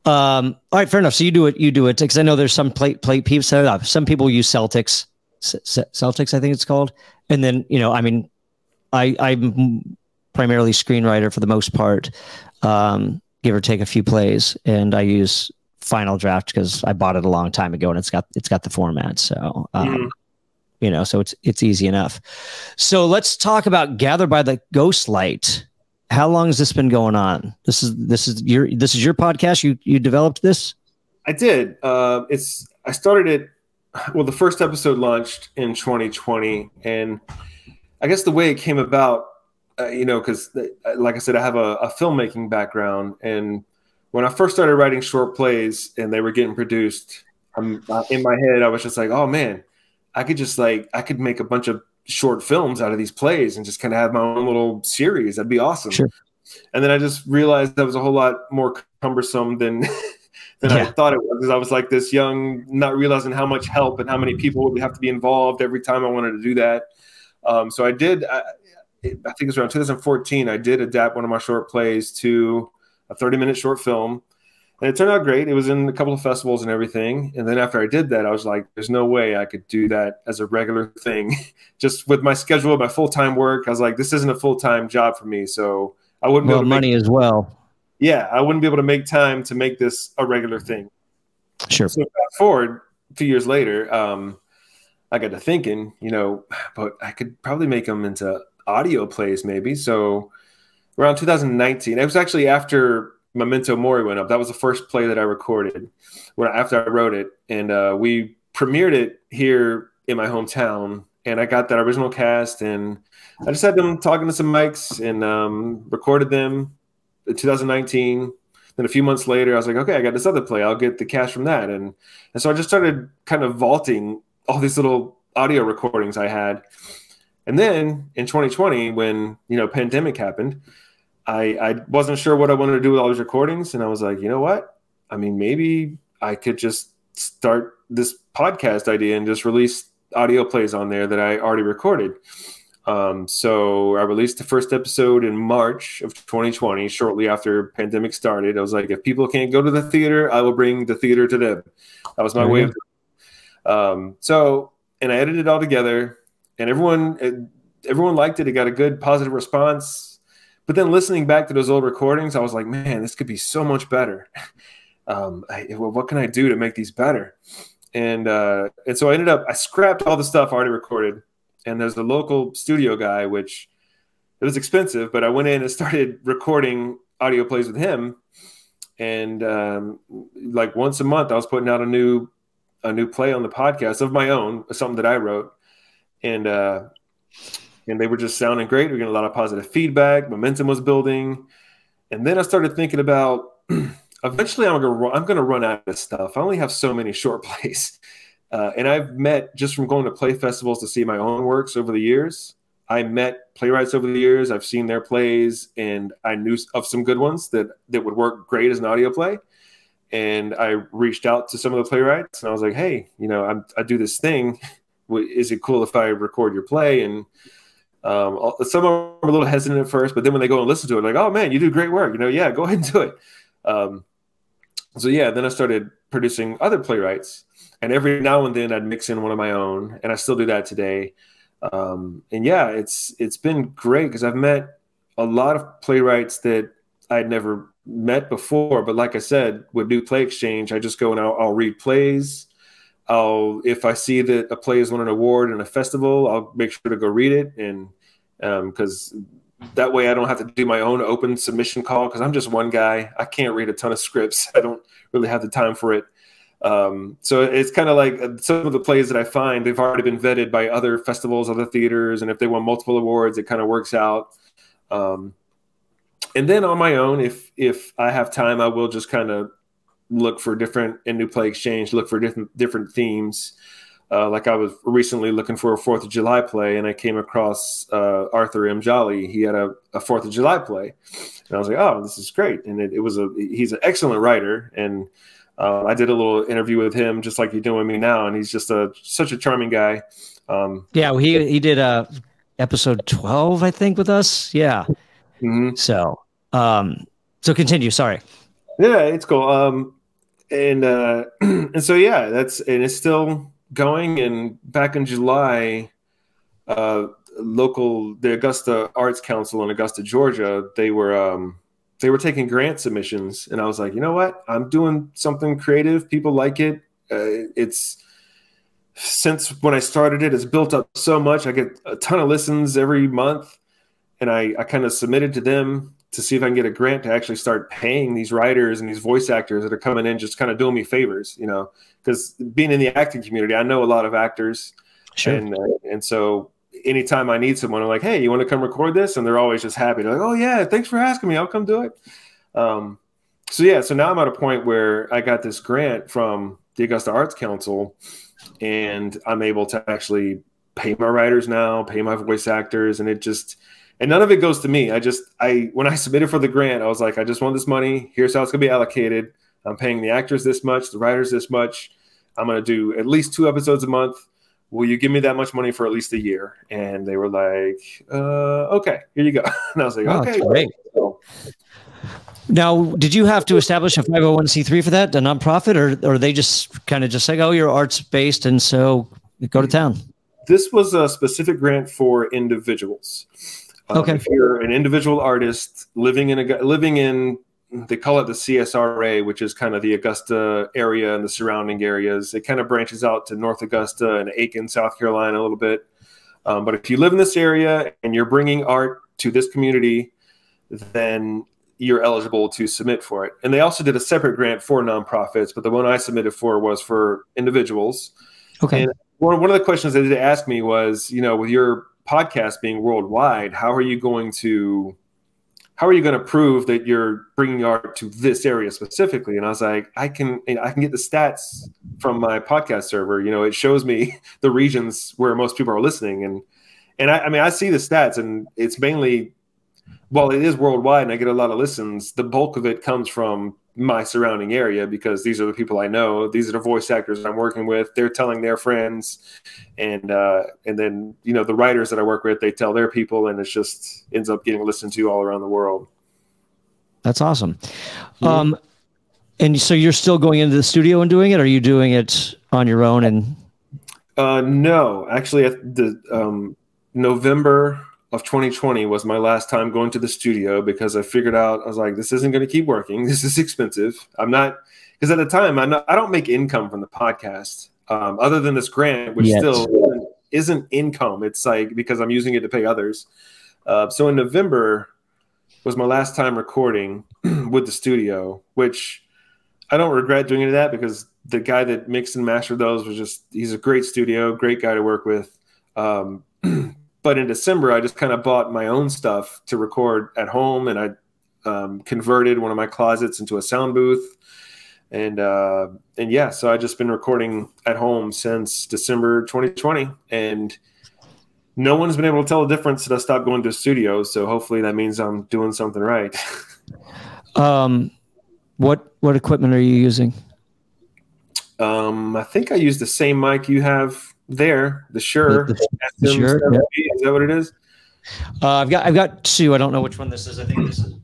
Um, all right, fair enough. So you do it. You do it because I know there's some plate plate people. Some people use Celtx, Celtics, I think it's called. And then you know, I mean, I I'm primarily screenwriter for the most part, um, give or take a few plays, and I use Final Draft because I bought it a long time ago and it's got it's got the format. So um, mm. You know, so it's it's easy enough. So let's talk about Gather by the Ghostlight. How long has this been going on? This is this is your this is your podcast. You you developed this. I did. Uh, it's I started it. Well, the first episode launched in 2020, and I guess the way it came about uh, you know, because uh, like I said, I have a, a, filmmaking background, and when I first started writing short plays and they were getting produced, I'm, uh, in my head I was just like, oh man, I could just like I could make a bunch of short films out of these plays and just kind of have my own little series. That'd be awesome. Sure. And then I just realized that was a whole lot more cumbersome than than yeah. I thought it was. Because I was like this young, not realizing how much help and how many people would have to be involved every time I wanted to do that. Um, so I did. I, I think it was around 2014, I did adapt one of my short plays to a 30 minute short film. And it turned out great. It was in a couple of festivals and everything. And then after I did that, I was like, there's no way I could do that as a regular thing. Just with my schedule, my full time work, I was like, this isn't a full time job for me. So I wouldn't well, be able to money make, as well. Yeah, I wouldn't be able to make time to make this a regular thing. Sure. So fast forward few years later, um, I got to thinking, you know, but I could probably make them into audio plays maybe. So around 2019, it was actually after Memento Mori went up. That was the first play that I recorded when after I wrote it, and uh, we premiered it here in my hometown. and I got that original cast, and I just had them talking to some mics and um, recorded them in 2019. Then a few months later, I was like, okay, I got this other play. I'll get the cast from that, and and so I just started kind of vaulting all these little audio recordings I had. And then in 2020, when you know pandemic happened, I I wasn't sure what I wanted to do with all these recordings, and I was like, you know what? I mean, maybe I could just start this podcast idea and just release audio plays on there that I already recorded. Um, so I released the first episode in March of 2020, shortly after pandemic started. I was like, if people can't go to the theater, I will bring the theater to them. That was my mm-hmm. way of. Um, so and I edited it all together, and everyone everyone liked it. It got a good positive response. But then listening back to those old recordings, I was like, man, this could be so much better. Um, I, what can I do to make these better? and uh, and so I ended up I scrapped all the stuff I already recorded, and there's a local studio guy which it was expensive, but I went in and started recording audio plays with him, and um, like once a month I was putting out a new a new play on the podcast of my own, something that I wrote, and uh, and they were just sounding great. We are getting a lot of positive feedback. Momentum was building, and then I started thinking about. eventually I'm gonna I'm gonna run out of stuff. I only have so many short plays, uh, and I've met just from going to play festivals to see my own works over the years. I met playwrights over the years. I've seen their plays, and I knew of some good ones that that would work great as an audio play. And I reached out to some of the playwrights, and I was like, "Hey, you know, I'm, I do this thing. Is it cool if I record your play?" And um, some are a little hesitant at first, but then when they go and listen to it, like, "Oh man, you do great work." You know, yeah, go ahead and do it. Um, so yeah, then I started producing other playwrights, and every now and then I'd mix in one of my own, and I still do that today. Um, and yeah, it's it's been great because I've met a lot of playwrights that I'd never met before. But like I said, with New Play Exchange, I just go and I'll, I'll read plays. I'll if I see that a play has won an award in a festival, I'll make sure to go read it, and because um, that way I don't have to do my own open submission call because I'm just one guy. I can't read a ton of scripts. I don't really have the time for it. Um, so it's kind of like uh, some of the plays that I find they've already been vetted by other festivals, other theaters, and if they won multiple awards, it kind of works out. Um, and then on my own, if if I have time, I will just kind of look for different in new play exchange, look for different different themes. Uh, like I was recently looking for a Fourth of July play, and I came across uh, Arthur M. Jolly. He had a, a, Fourth of July play, and I was like, "Oh, this is great!" And it, it was a he's an excellent writer, and uh, I did a little interview with him, just like you're doing with me now, and he's just a such a charming guy. Um, yeah, well, he he did a uh, episode twelve, I think, with us. Yeah. Mm-hmm. So, um, so continue. Sorry. Yeah, it's cool. Um, and uh, and so yeah, that's and it's still going. And back in July, uh, local the Augusta Arts Council in Augusta, Georgia, they were um, they were taking grant submissions, and I was like, you know what? I'm doing something creative. People like it. Uh, it's since when I started it, it's built up so much. I get a ton of listens every month, and I, I kind of submitted to them to see if I can get a grant to actually start paying these writers and these voice actors that are coming in, just kind of doing me favors, you know, because being in the acting community, I know a lot of actors, sure. and uh, and so anytime I need someone, I'm like, hey, you want to come record this? And they're always just happy. They're like, oh yeah, thanks for asking me. I'll come do it. Um, so yeah, so now I'm at a point where I got this grant from the Augusta Arts Council, and I'm able to actually pay my writers now, pay my voice actors, and it just and none of it goes to me. I just I when I submitted for the grant, I was like, I just want this money. Here's how it's gonna be allocated. I'm paying the actors this much, the writers this much. I'm gonna do at least two episodes a month. Will you give me that much money for at least a year? And they were like, uh, okay, here you go. And I was like, oh, okay, great. now, did you have to establish a 501c3 for that, a nonprofit, or, or they just kind of just like, oh, you're arts based, and so go to town? This was a specific grant for individuals. Um, okay. If you're an individual artist living in a living in they call it the CSRA, which is kind of the Augusta area and the surrounding areas. It kind of branches out to North Augusta and Aiken, South Carolina, a little bit. Um, but if you live in this area and you're bringing art to this community, then you're eligible to submit for it. And they also did a separate grant for nonprofits, but the one I submitted for was for individuals. Okay. And one, one of the questions they did ask me was, you know, with your podcast being worldwide, how are you going to how are you going to prove that you're bringing art to this area specifically? And I was like, I can, I can get the stats from my podcast server. You know, it shows me the regions where most people are listening, and and I, I mean, I see the stats, and it's mainly, well, it is worldwide, and I get a lot of listens. The bulk of it comes from my surrounding area because these are the people I know. These are the voice actors I'm working with. They're telling their friends, and uh, and then you know the writers that I work with, they tell their people, and it just ends up getting listened to all around the world. That's awesome. Mm-hmm. Um, and so you're still going into the studio and doing it? Or are you doing it on your own? And uh, no, actually, the um, November of 2020 was my last time going to the studio because I figured out I was like, this isn't going to keep working. This is expensive. I'm not because at the time I'm not, I don't make income from the podcast um, other than this grant, which still isn't, isn't, income. It's like because I'm using it to pay others. Uh, so in November was my last time recording with the studio, which I don't regret doing any of that because the guy that mixed and mastered those was just he's a great studio, great guy to work with. Um, but in December, I just kind of bought my own stuff to record at home, and I um, converted one of my closets into a sound booth, and uh, and yeah, so I just been recording at home since December 2020, and no one's been able to tell the difference that I stopped going to a studio. So hopefully that means I'm doing something right. um, what what equipment are you using? Um, I think I use the same mic you have there, the Shure. The, the, the Shure yeah. Is that what it is? Uh, I've got I've got two. I don't know which one this is. I think this is.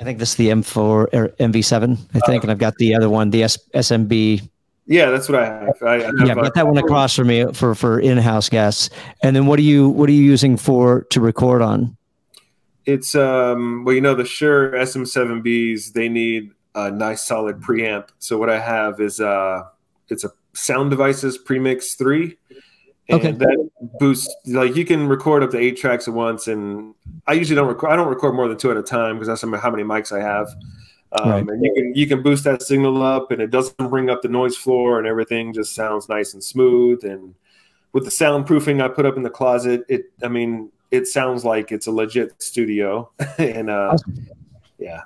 I think this is the M4 or MV7. I think, uh, and I've got the other one, the S, SMB. Yeah, that's what I have. I, I have yeah, got that one across from me for for in-house guests. And then what are you what are you using for to record on? It's um well, you know, the Shure SM7Bs. They need a nice solid preamp. So what I have is uh, it's a Sound Devices Premix 3. And okay. that boosts like you can record up to eight tracks at once, and I usually don't record. I don't record more than two at a time because that's how many mics I have. Um, right. And you can you can boost that signal up, and it doesn't bring up the noise floor, and everything just sounds nice and smooth. And with the soundproofing I put up in the closet, it I mean it sounds like it's a legit studio. and uh, awesome. yeah.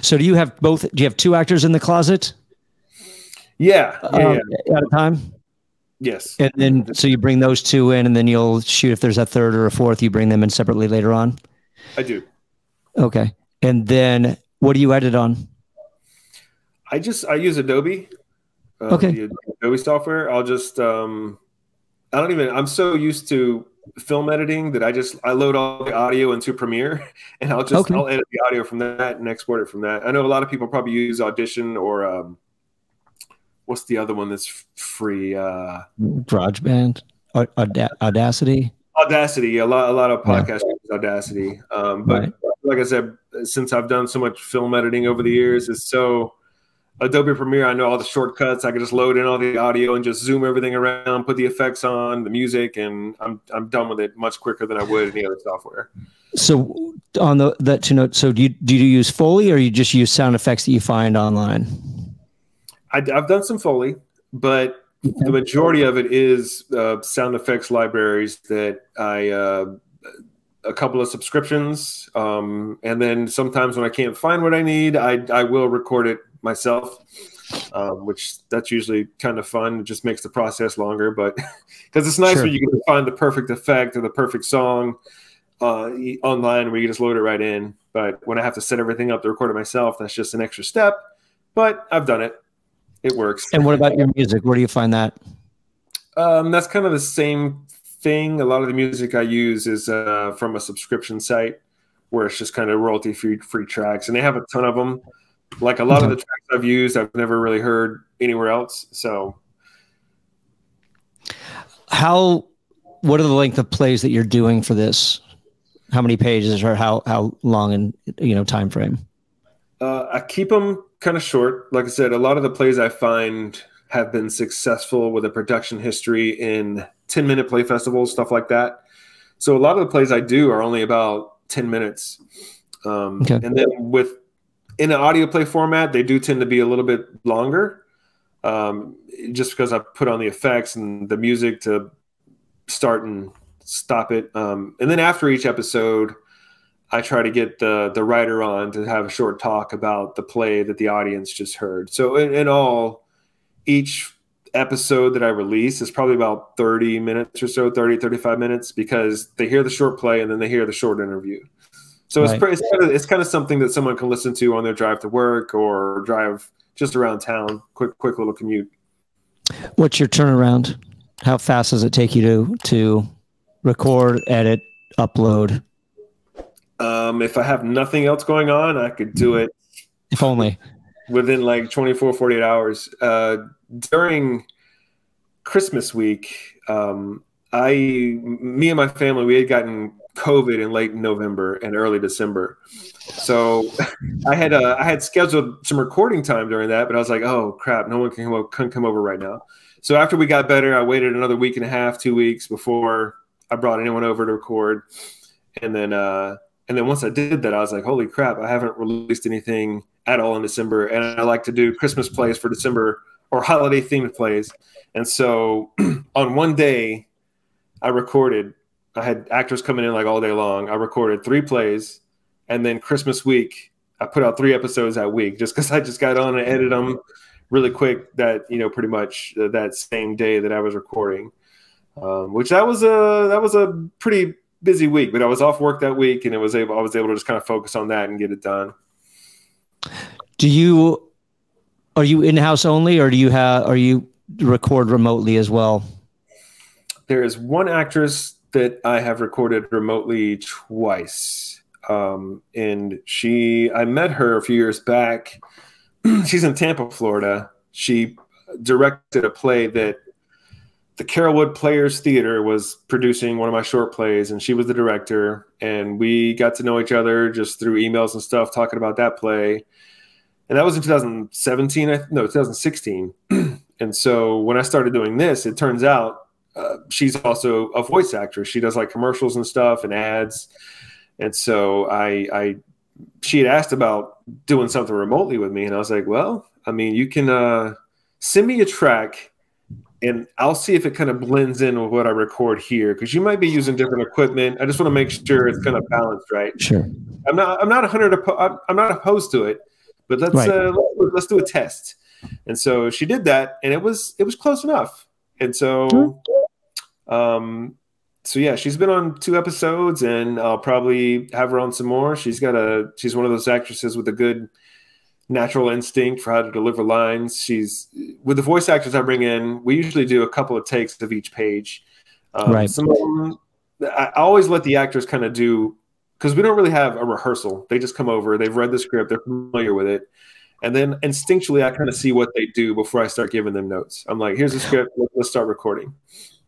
So do you have both? Do you have two actors in the closet? Yeah, yeah, um, yeah. at a time. Yes, and then so you bring those two in, and then you'll shoot if there's a third or a fourth. You bring them in separately later on. I do. Okay, and then what do you edit on? I just I use Adobe. Uh, okay. Adobe software. I'll just um, I don't even. I'm so used to film editing that I just I load all the audio into Premiere and I'll just okay. I'll edit the audio from that and export it from that. I know a lot of people probably use Audition or um, what's the other one that's free? Uh, GarageBand, Audacity. Audacity, yeah, a lot, a lot of podcasts yeah. use Audacity. Um, but right. like I said, since I've done so much film editing over the years, it's so Adobe Premiere. I know all the shortcuts. I can just load in all the audio and just zoom everything around, put the effects on, the music, and I'm I'm done with it much quicker than I would any other software. So on the that to note, so do you do you use Foley or you just use sound effects that you find online? I, have done some Foley, but the majority of it is uh, sound effects libraries that I uh, a couple of subscriptions, um, and then sometimes when I can't find what I need, I I will record it myself, um, which that's usually kind of fun. It just makes the process longer, but because it's nice sure. when you can find the perfect effect or the perfect song uh, online where you just load it right in. But when I have to set everything up to record it myself, that's just an extra step. But I've done it it works. And what about your music? Where do you find that? Um, that's kind of the same thing. A lot of the music I use is uh, from a subscription site where it's just kind of royalty free free tracks, and they have a ton of them. Like a lot of the tracks I've used, I've never really heard anywhere else. So, how? What are the length of plays that you're doing for this? How many pages, or how how long in you know time frame? Uh, I keep them kind of short. Like I said, a lot of the plays I find have been successful with a production history in 10 minute play festivals, stuff like that. So a lot of the plays I do are only about 10 minutes. Um, okay. And then with in an audio play format, they do tend to be a little bit longer. um, just because I put on the effects and the music to start and stop it. Um, and then after each episode, I try to get the the writer on to have a short talk about the play that the audience just heard. So in, in all, each episode that I release is probably about 30 minutes or so, 30, 35 minutes, because they hear the short play and then they hear the short interview. So right. it's, it's, kind of, it's kind of something that someone can listen to on their drive to work or drive just around town, quick, quick little commute. What's your turnaround? How fast does it take you to, to record, edit, upload? Um, if I have nothing else going on, I could do it. If only within like 24, 48 hours. Uh, during Christmas week, um, I, me and my family, we had gotten COVID in late November and early December. So I had uh, I had scheduled some recording time during that, but I was like, oh crap, no one can come, over, can come over right now. So after we got better, I waited another week and a half, two weeks before I brought anyone over to record, and then uh, and then once I did that, I was like, holy crap, I haven't released anything at all in December, and I like to do Christmas plays for December or holiday themed plays. And so on one day, I recorded. I had actors coming in like all day long. I recorded three plays, and then Christmas week, I put out three episodes that week just because I just got on and edited them really quick. That you know, pretty much uh, that same day that I was recording, um, which that was a that was a pretty busy week. But I was off work that week, and it was able I was able to just kind of focus on that and get it done. Do you are you in house only, or do you have are you record remotely as well? There is one actress that I have recorded remotely twice, um, and she I met her a few years back. She's in Tampa, Florida. She directed a play that the Carrollwood Players Theater was producing one of my short plays, and she was the director. And we got to know each other just through emails and stuff, talking about that play. And that was in 2017 no 2016 and so when i started doing this it turns out uh, she's also a voice actress. She does like commercials and stuff and ads. And so i i she had asked about doing something remotely with me and i was like well i mean you can uh, send me a track and I'll see if it kind of blends in with what I record here because you might be using different equipment. I just want to make sure it's kind of balanced, right? Sure. I'm not. I'm not 100. I'm not opposed to it but let's right. uh, let's do a test. And so she did that, and it was it was close enough. And so, um, so yeah, she's been on two episodes, and I'll probably have her on some more. She's got a she's one of those actresses with a good natural instinct for how to deliver lines. She's with the voice actors I bring in. We usually do a couple of takes of each page. Um, right. Some of them, I always let the actors kind of do because we don't really have a rehearsal. They just come over, they've read the script, they're familiar with it. And then instinctually, I kind of see what they do before I start giving them notes. I'm like, here's the script, let's start recording.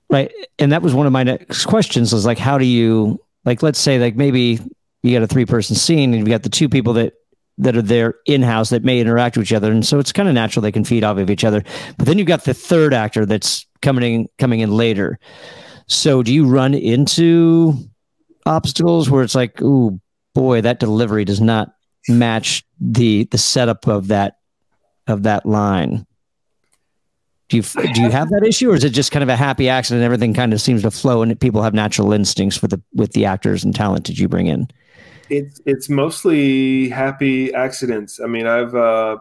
Right. And that was one of my next questions was like, how do you, like, let's say, like, maybe you got a three person scene and you got the two people that, that are there in house that may interact with each other. And so it's kind of natural they can feed off of each other. But then you've got the third actor that's coming in, coming in later. So do you run into obstacles where it's like, oh boy, that delivery does not match the the setup of that of that line? Do you do you have that issue, or is it just kind of a happy accident? Everything kind of seems to flow, and people have natural instincts with the with the actors and talent that you bring in. It's it's mostly happy accidents. I mean, I've uh,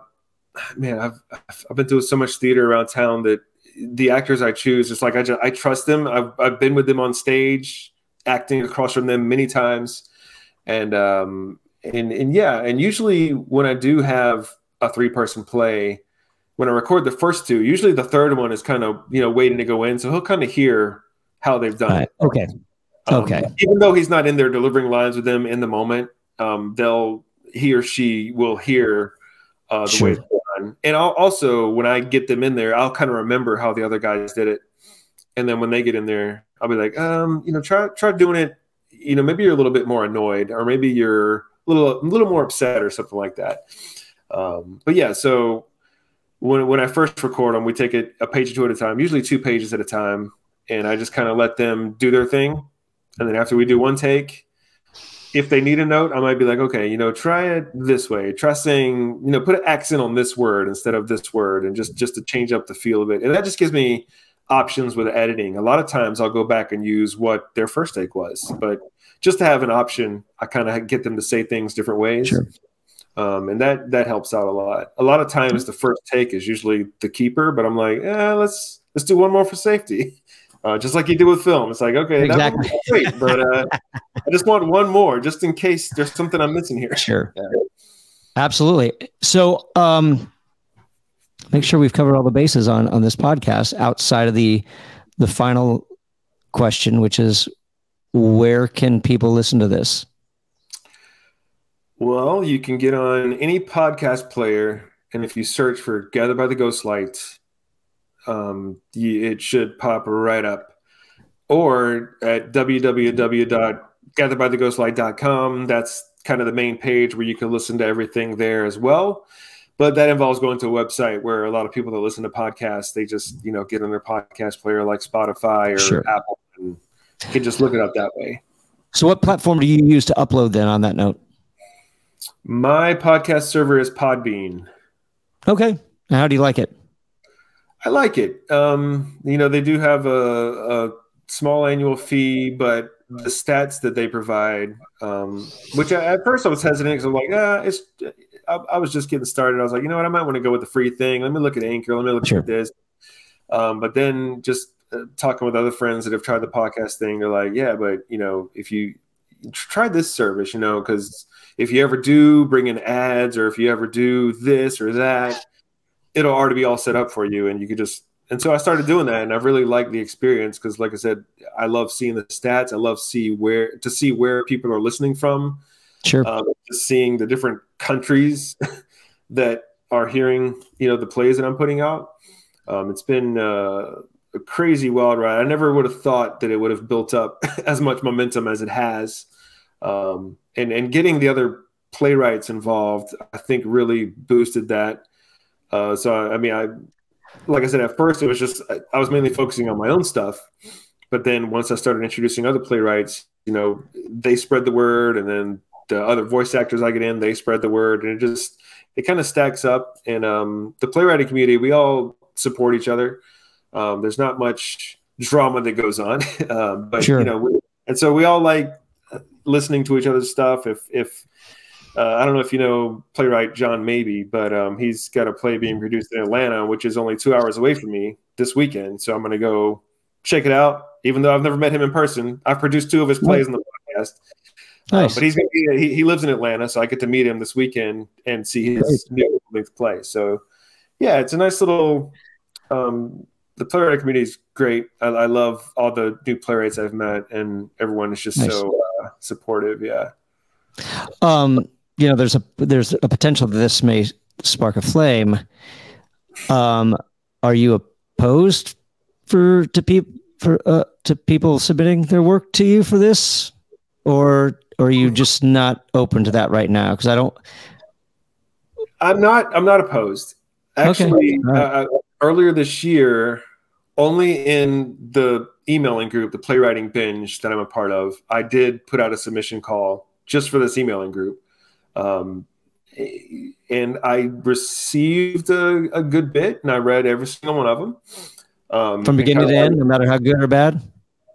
man, I've I've been doing so much theater around town that the actors I choose, it's like I just I trust them. I've I've been with them on stage acting across from them many times, and um, and and yeah, and usually when I do have a three person play, when I record the first two, usually the third one is kind of you know waiting to go in, so he'll kind of hear how they've done it. Okay. Um, okay. Even though he's not in there delivering lines with them in the moment, um, they'll he or she will hear uh, the sure. way it's done. And I'll also when I get them in there, I'll kind of remember how the other guys did it, and then when they get in there, I'll be like, um, you know, try try doing it. You know, maybe you're a little bit more annoyed, or maybe you're a little a little more upset, or something like that. Um, but yeah, so when when I first record them, we take it a page or two at a time, usually two pages at a time, and I just kind of let them do their thing, and then after we do one take, if they need a note, I might be like, okay, you know, try it this way. Try saying, you know, put an accent on this word instead of this word, and just just to change up the feel of it. And that just gives me options with editing. A lot of times, I'll go back and use what their first take was, but just to have an option, I kind of get them to say things different ways. Sure. Um, and that that helps out a lot. A lot of times, the first take is usually the keeper, but I'm like, eh, let's let's do one more for safety. Uh, just like you do with film. It's like, okay, exactly. that great, but uh, I just want one more just in case there's something I'm missing here. Sure. Yeah. Absolutely. So, um, make sure we've covered all the bases on on this podcast outside of the the final question, which is where can people listen to this? Well, you can get on any podcast player, and if you search for "Gathered by the Ghostlight," um, it should pop right up. Or at www.gatheredbytheghostlight.com. That's kind of the main page where you can listen to everything there as well. But that involves going to a website where a lot of people that listen to podcasts, they just, you know, get on their podcast player like Spotify or sure. Apple and can just look it up that way. So what platform do you use to upload then on that note? My podcast server is Podbean. Okay. How do you like it? I like it. Um, you know, they do have a, a, small annual fee, but the stats that they provide, um, which I, at first I was hesitant because I'm like, ah, it's. I, I, was just getting started. I was like, you know what, I might want to go with the free thing. Let me look at Anchor. Let me look sure. at this. Um, but then just uh, talking with other friends that have tried the podcast thing, they're like, yeah, but you know, if you try this service, you know, because if you ever do bring in ads or if you ever do this or that, it'll already be all set up for you and you could just and so I started doing that and I really liked the experience because like I said, I love seeing the stats. I love see where to see where people are listening from. Sure. Um, seeing the different countries that are hearing, you know, the plays that I'm putting out. Um, it's been uh, a crazy wild ride. I never would have thought that it would have built up as much momentum as it has. Um, and, and getting the other playwrights involved, I think really boosted that. Uh, so I mean, I like I said at first it was just I was mainly focusing on my own stuff, but then once I started introducing other playwrights, you know, they spread the word, and then the other voice actors I get in, they spread the word, and it just it kind of stacks up. And um, the playwriting community, we all support each other. Um, there's not much drama that goes on, uh, but sure. you know, we, and so we all like listening to each other's stuff. If if uh, I don't know if you know playwright John Maybe, but um, he's got a play being produced in Atlanta, which is only two hours away from me this weekend. So I'm going to go check it out. Even though I've never met him in person, I've produced two of his plays in the podcast. Uh, nice. Uh, but he's gonna be, he, he lives in Atlanta, so I get to meet him this weekend and see his new length play. So yeah, it's a nice little. Um, the playwright community is great. I, I, love all the new playwrights I've met, and everyone is just nice. so uh, supportive. Yeah. Um, you know, there's a there's a potential that this may spark a flame. Um, are you opposed for to people for uh, to people submitting their work to you for this, or, or are you just not open to that right now? Because I don't. I'm not. I'm not opposed. Actually, okay. right. uh, earlier this year, only in the emailing group, the playwriting binge that I'm a part of, I did put out a submission call just for this emailing group. Um, and I received a, a, good bit, and I read every single one of them. Um, From beginning to end, no matter how good or bad.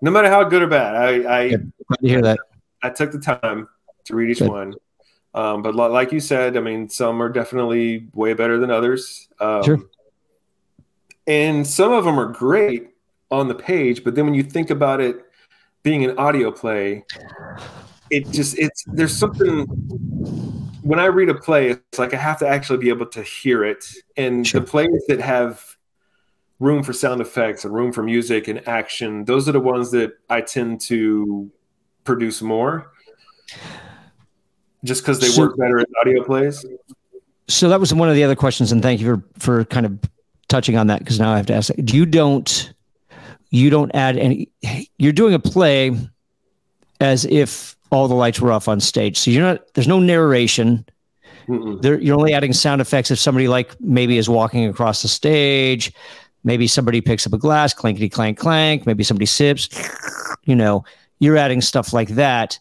No matter how good or bad, I, I glad to hear that. I took the time to read each good. one. Um, but like you said, I mean, some are definitely way better than others. Um, sure. And some of them are great on the page, but then when you think about it being an audio play, it just it's there's something when I read a play, it's like I have to actually be able to hear it. And sure. the plays that have room for sound effects and room for music and action, those are the ones that I tend to produce more. Just because they so, work better as audio plays. So that was one of the other questions, and thank you for for kind of touching on that because now I have to ask: do You don't you don't add any? You're doing a play as if all the lights were off on stage. So you're not, there's no narration. There, you're only adding sound effects if somebody like maybe is walking across the stage. Maybe somebody picks up a glass, clankety clank clank. Maybe somebody sips. You know, you're adding stuff like that.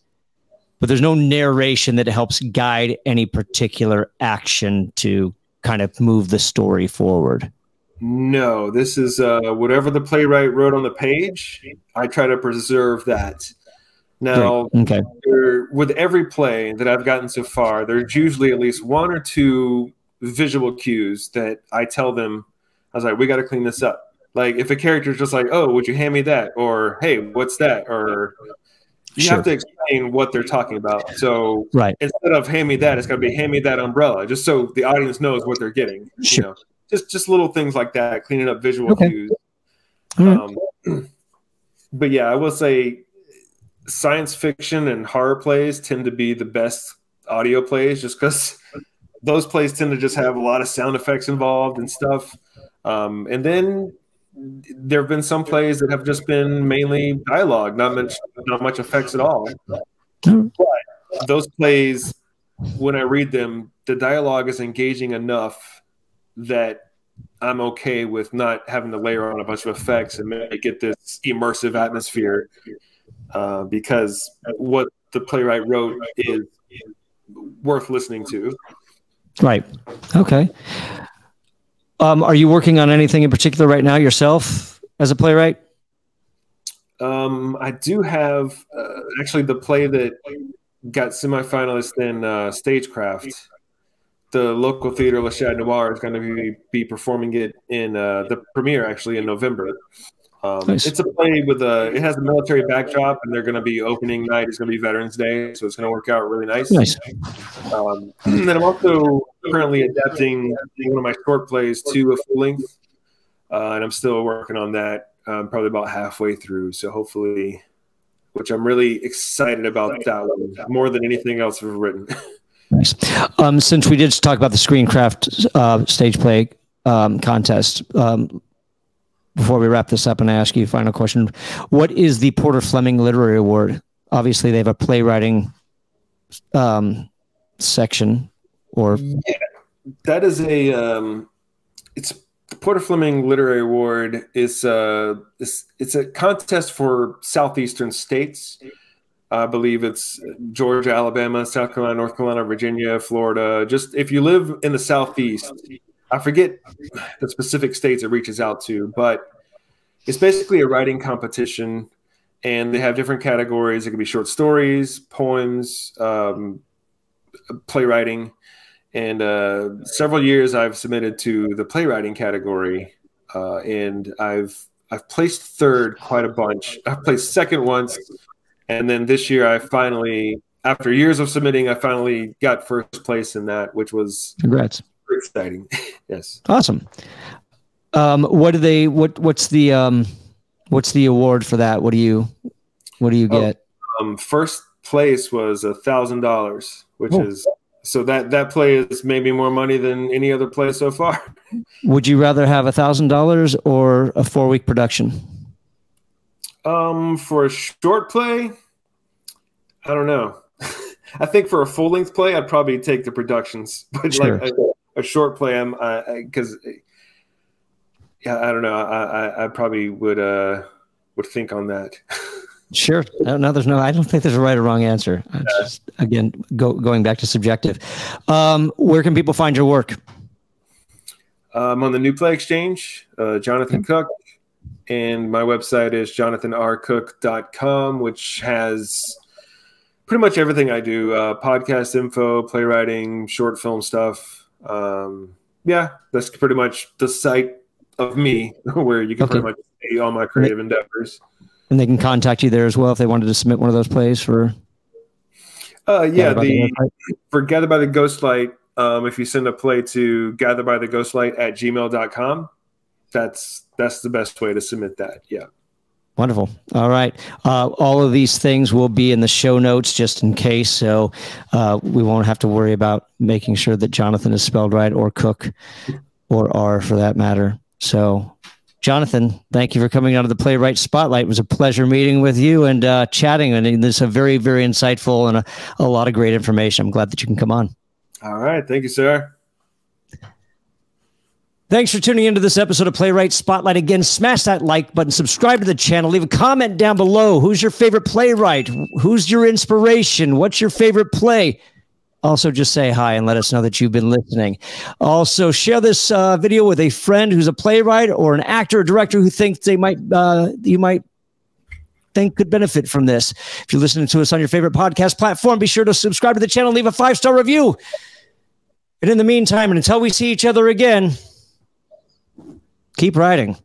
but there's no narration that helps guide any particular action to kind of move the story forward. No, this is uh, whatever the playwright wrote on the page. I try to preserve that. Now, okay. with every play that I've gotten so far, there's usually at least one or two visual cues that I tell them. I was like, "We got to clean this up." Like, if a character's just like, "Oh, would you hand me that?" or "Hey, what's that?" or you sure. have to explain what they're talking about. So, right. instead of "Hand me that," it's got to be "Hand me that umbrella," just so the audience knows what they're getting. Sure. You know? just just little things like that, cleaning up visual okay. cues. Um, but yeah, I will say science fiction and horror plays tend to be the best audio plays, just because those plays tend to just have a lot of sound effects involved and stuff. Um, and then there have been some plays that have just been mainly dialogue, not much, not much effects at all. But those plays, when I read them, the dialogue is engaging enough that I'm okay with not having to layer on a bunch of effects and make it this immersive atmosphere uh, because what the playwright wrote is worth listening to. Right. Okay. Um, are you working on anything in particular right now yourself as a playwright? Um, I do have uh, actually the play that got semifinalist in uh, Stagecraft the local theater Le Chat Noir is going to be, be performing it in uh, the premiere actually in November. Um, nice. It's a play with a. It has a military backdrop, and they're going to be opening night is going to be Veterans Day, so it's going to work out really nice. Nice. Um, and I'm also currently adapting one of my short plays to a full length, uh, and I'm still working on that. Um, probably about halfway through, so hopefully, which I'm really excited about that one more than anything else I've written. Nice. Um, since we did talk about the Screencraft uh, stage play um, contest, um, before we wrap this up and I ask you a final question, what is the Porter Fleming Literary Award? Obviously, they have a playwriting um, section, or yeah, that is a um, it's the Porter Fleming Literary Award is uh, it's, it's a contest for southeastern states. I believe it's Georgia, Alabama, South Carolina, North Carolina, Virginia, Florida. Just if you live in the Southeast, I forget the specific states it reaches out to, but it's basically a writing competition, and they have different categories. It could be short stories, poems, um, playwriting, and uh, several years I've submitted to the playwriting category, uh, and I've I've placed third quite a bunch. I've placed second once and then this year, I finally, after years of submitting, I finally got first place in that, which was congrats, exciting. yes, awesome. Um, what do they? What What's the um, What's the award for that? What do you What do you oh, get? Oh, um, first place was a thousand dollars, which oh. is so that that play made me more money than any other play so far. Would you rather have a thousand dollars or a four week production? Um, for a short play, I don't know. I think for a full length play, I'd probably take the productions, but sure. like a, a, short play, I'm because yeah, I don't know. I, I, I probably would uh would think on that. Sure. No, there's no. I don't think there's a right or wrong answer. Uh, just, again, go, going back to subjective. Um, where can people find your work? I'm on the New Play Exchange, uh, Jonathan Cook, and my website is jonathanrcook.com, which has pretty much everything I do uh, podcast info, playwriting, short film stuff. Um, yeah, that's pretty much the site of me where you can okay. pretty much see all my creative and they, endeavors. And they can contact you there as well if they wanted to submit one of those plays for. Uh, yeah, the, the for Gather by the Ghostlight, um, if you send a play to gather by the ghostlight at gmail.com, that's that's the best way to submit that. Yeah. Wonderful. All right. Uh, all of these things will be in the show notes just in case. So uh, we won't have to worry about making sure that Jonathan is spelled right or Cook or R for that matter. So, Jonathan, thank you for coming out of the Playwright Spotlight. It was a pleasure meeting with you and uh, chatting. And this is a very, very insightful and a, a lot of great information. I'm glad that you can come on. All right. Thank you, sir. Thanks for tuning into this episode of Playwright Spotlight. Again, smash that like button, subscribe to the channel, leave a comment down below. Who's your favorite playwright? Who's your inspiration? What's your favorite play? Also, just say hi and let us know that you've been listening. Also, share this uh, video with a friend who's a playwright or an actor or director who thinks they might uh, you might think could benefit from this. If you're listening to us on your favorite podcast platform, be sure to subscribe to the channel, leave a five star review. And in the meantime, and until we see each other again, keep writing.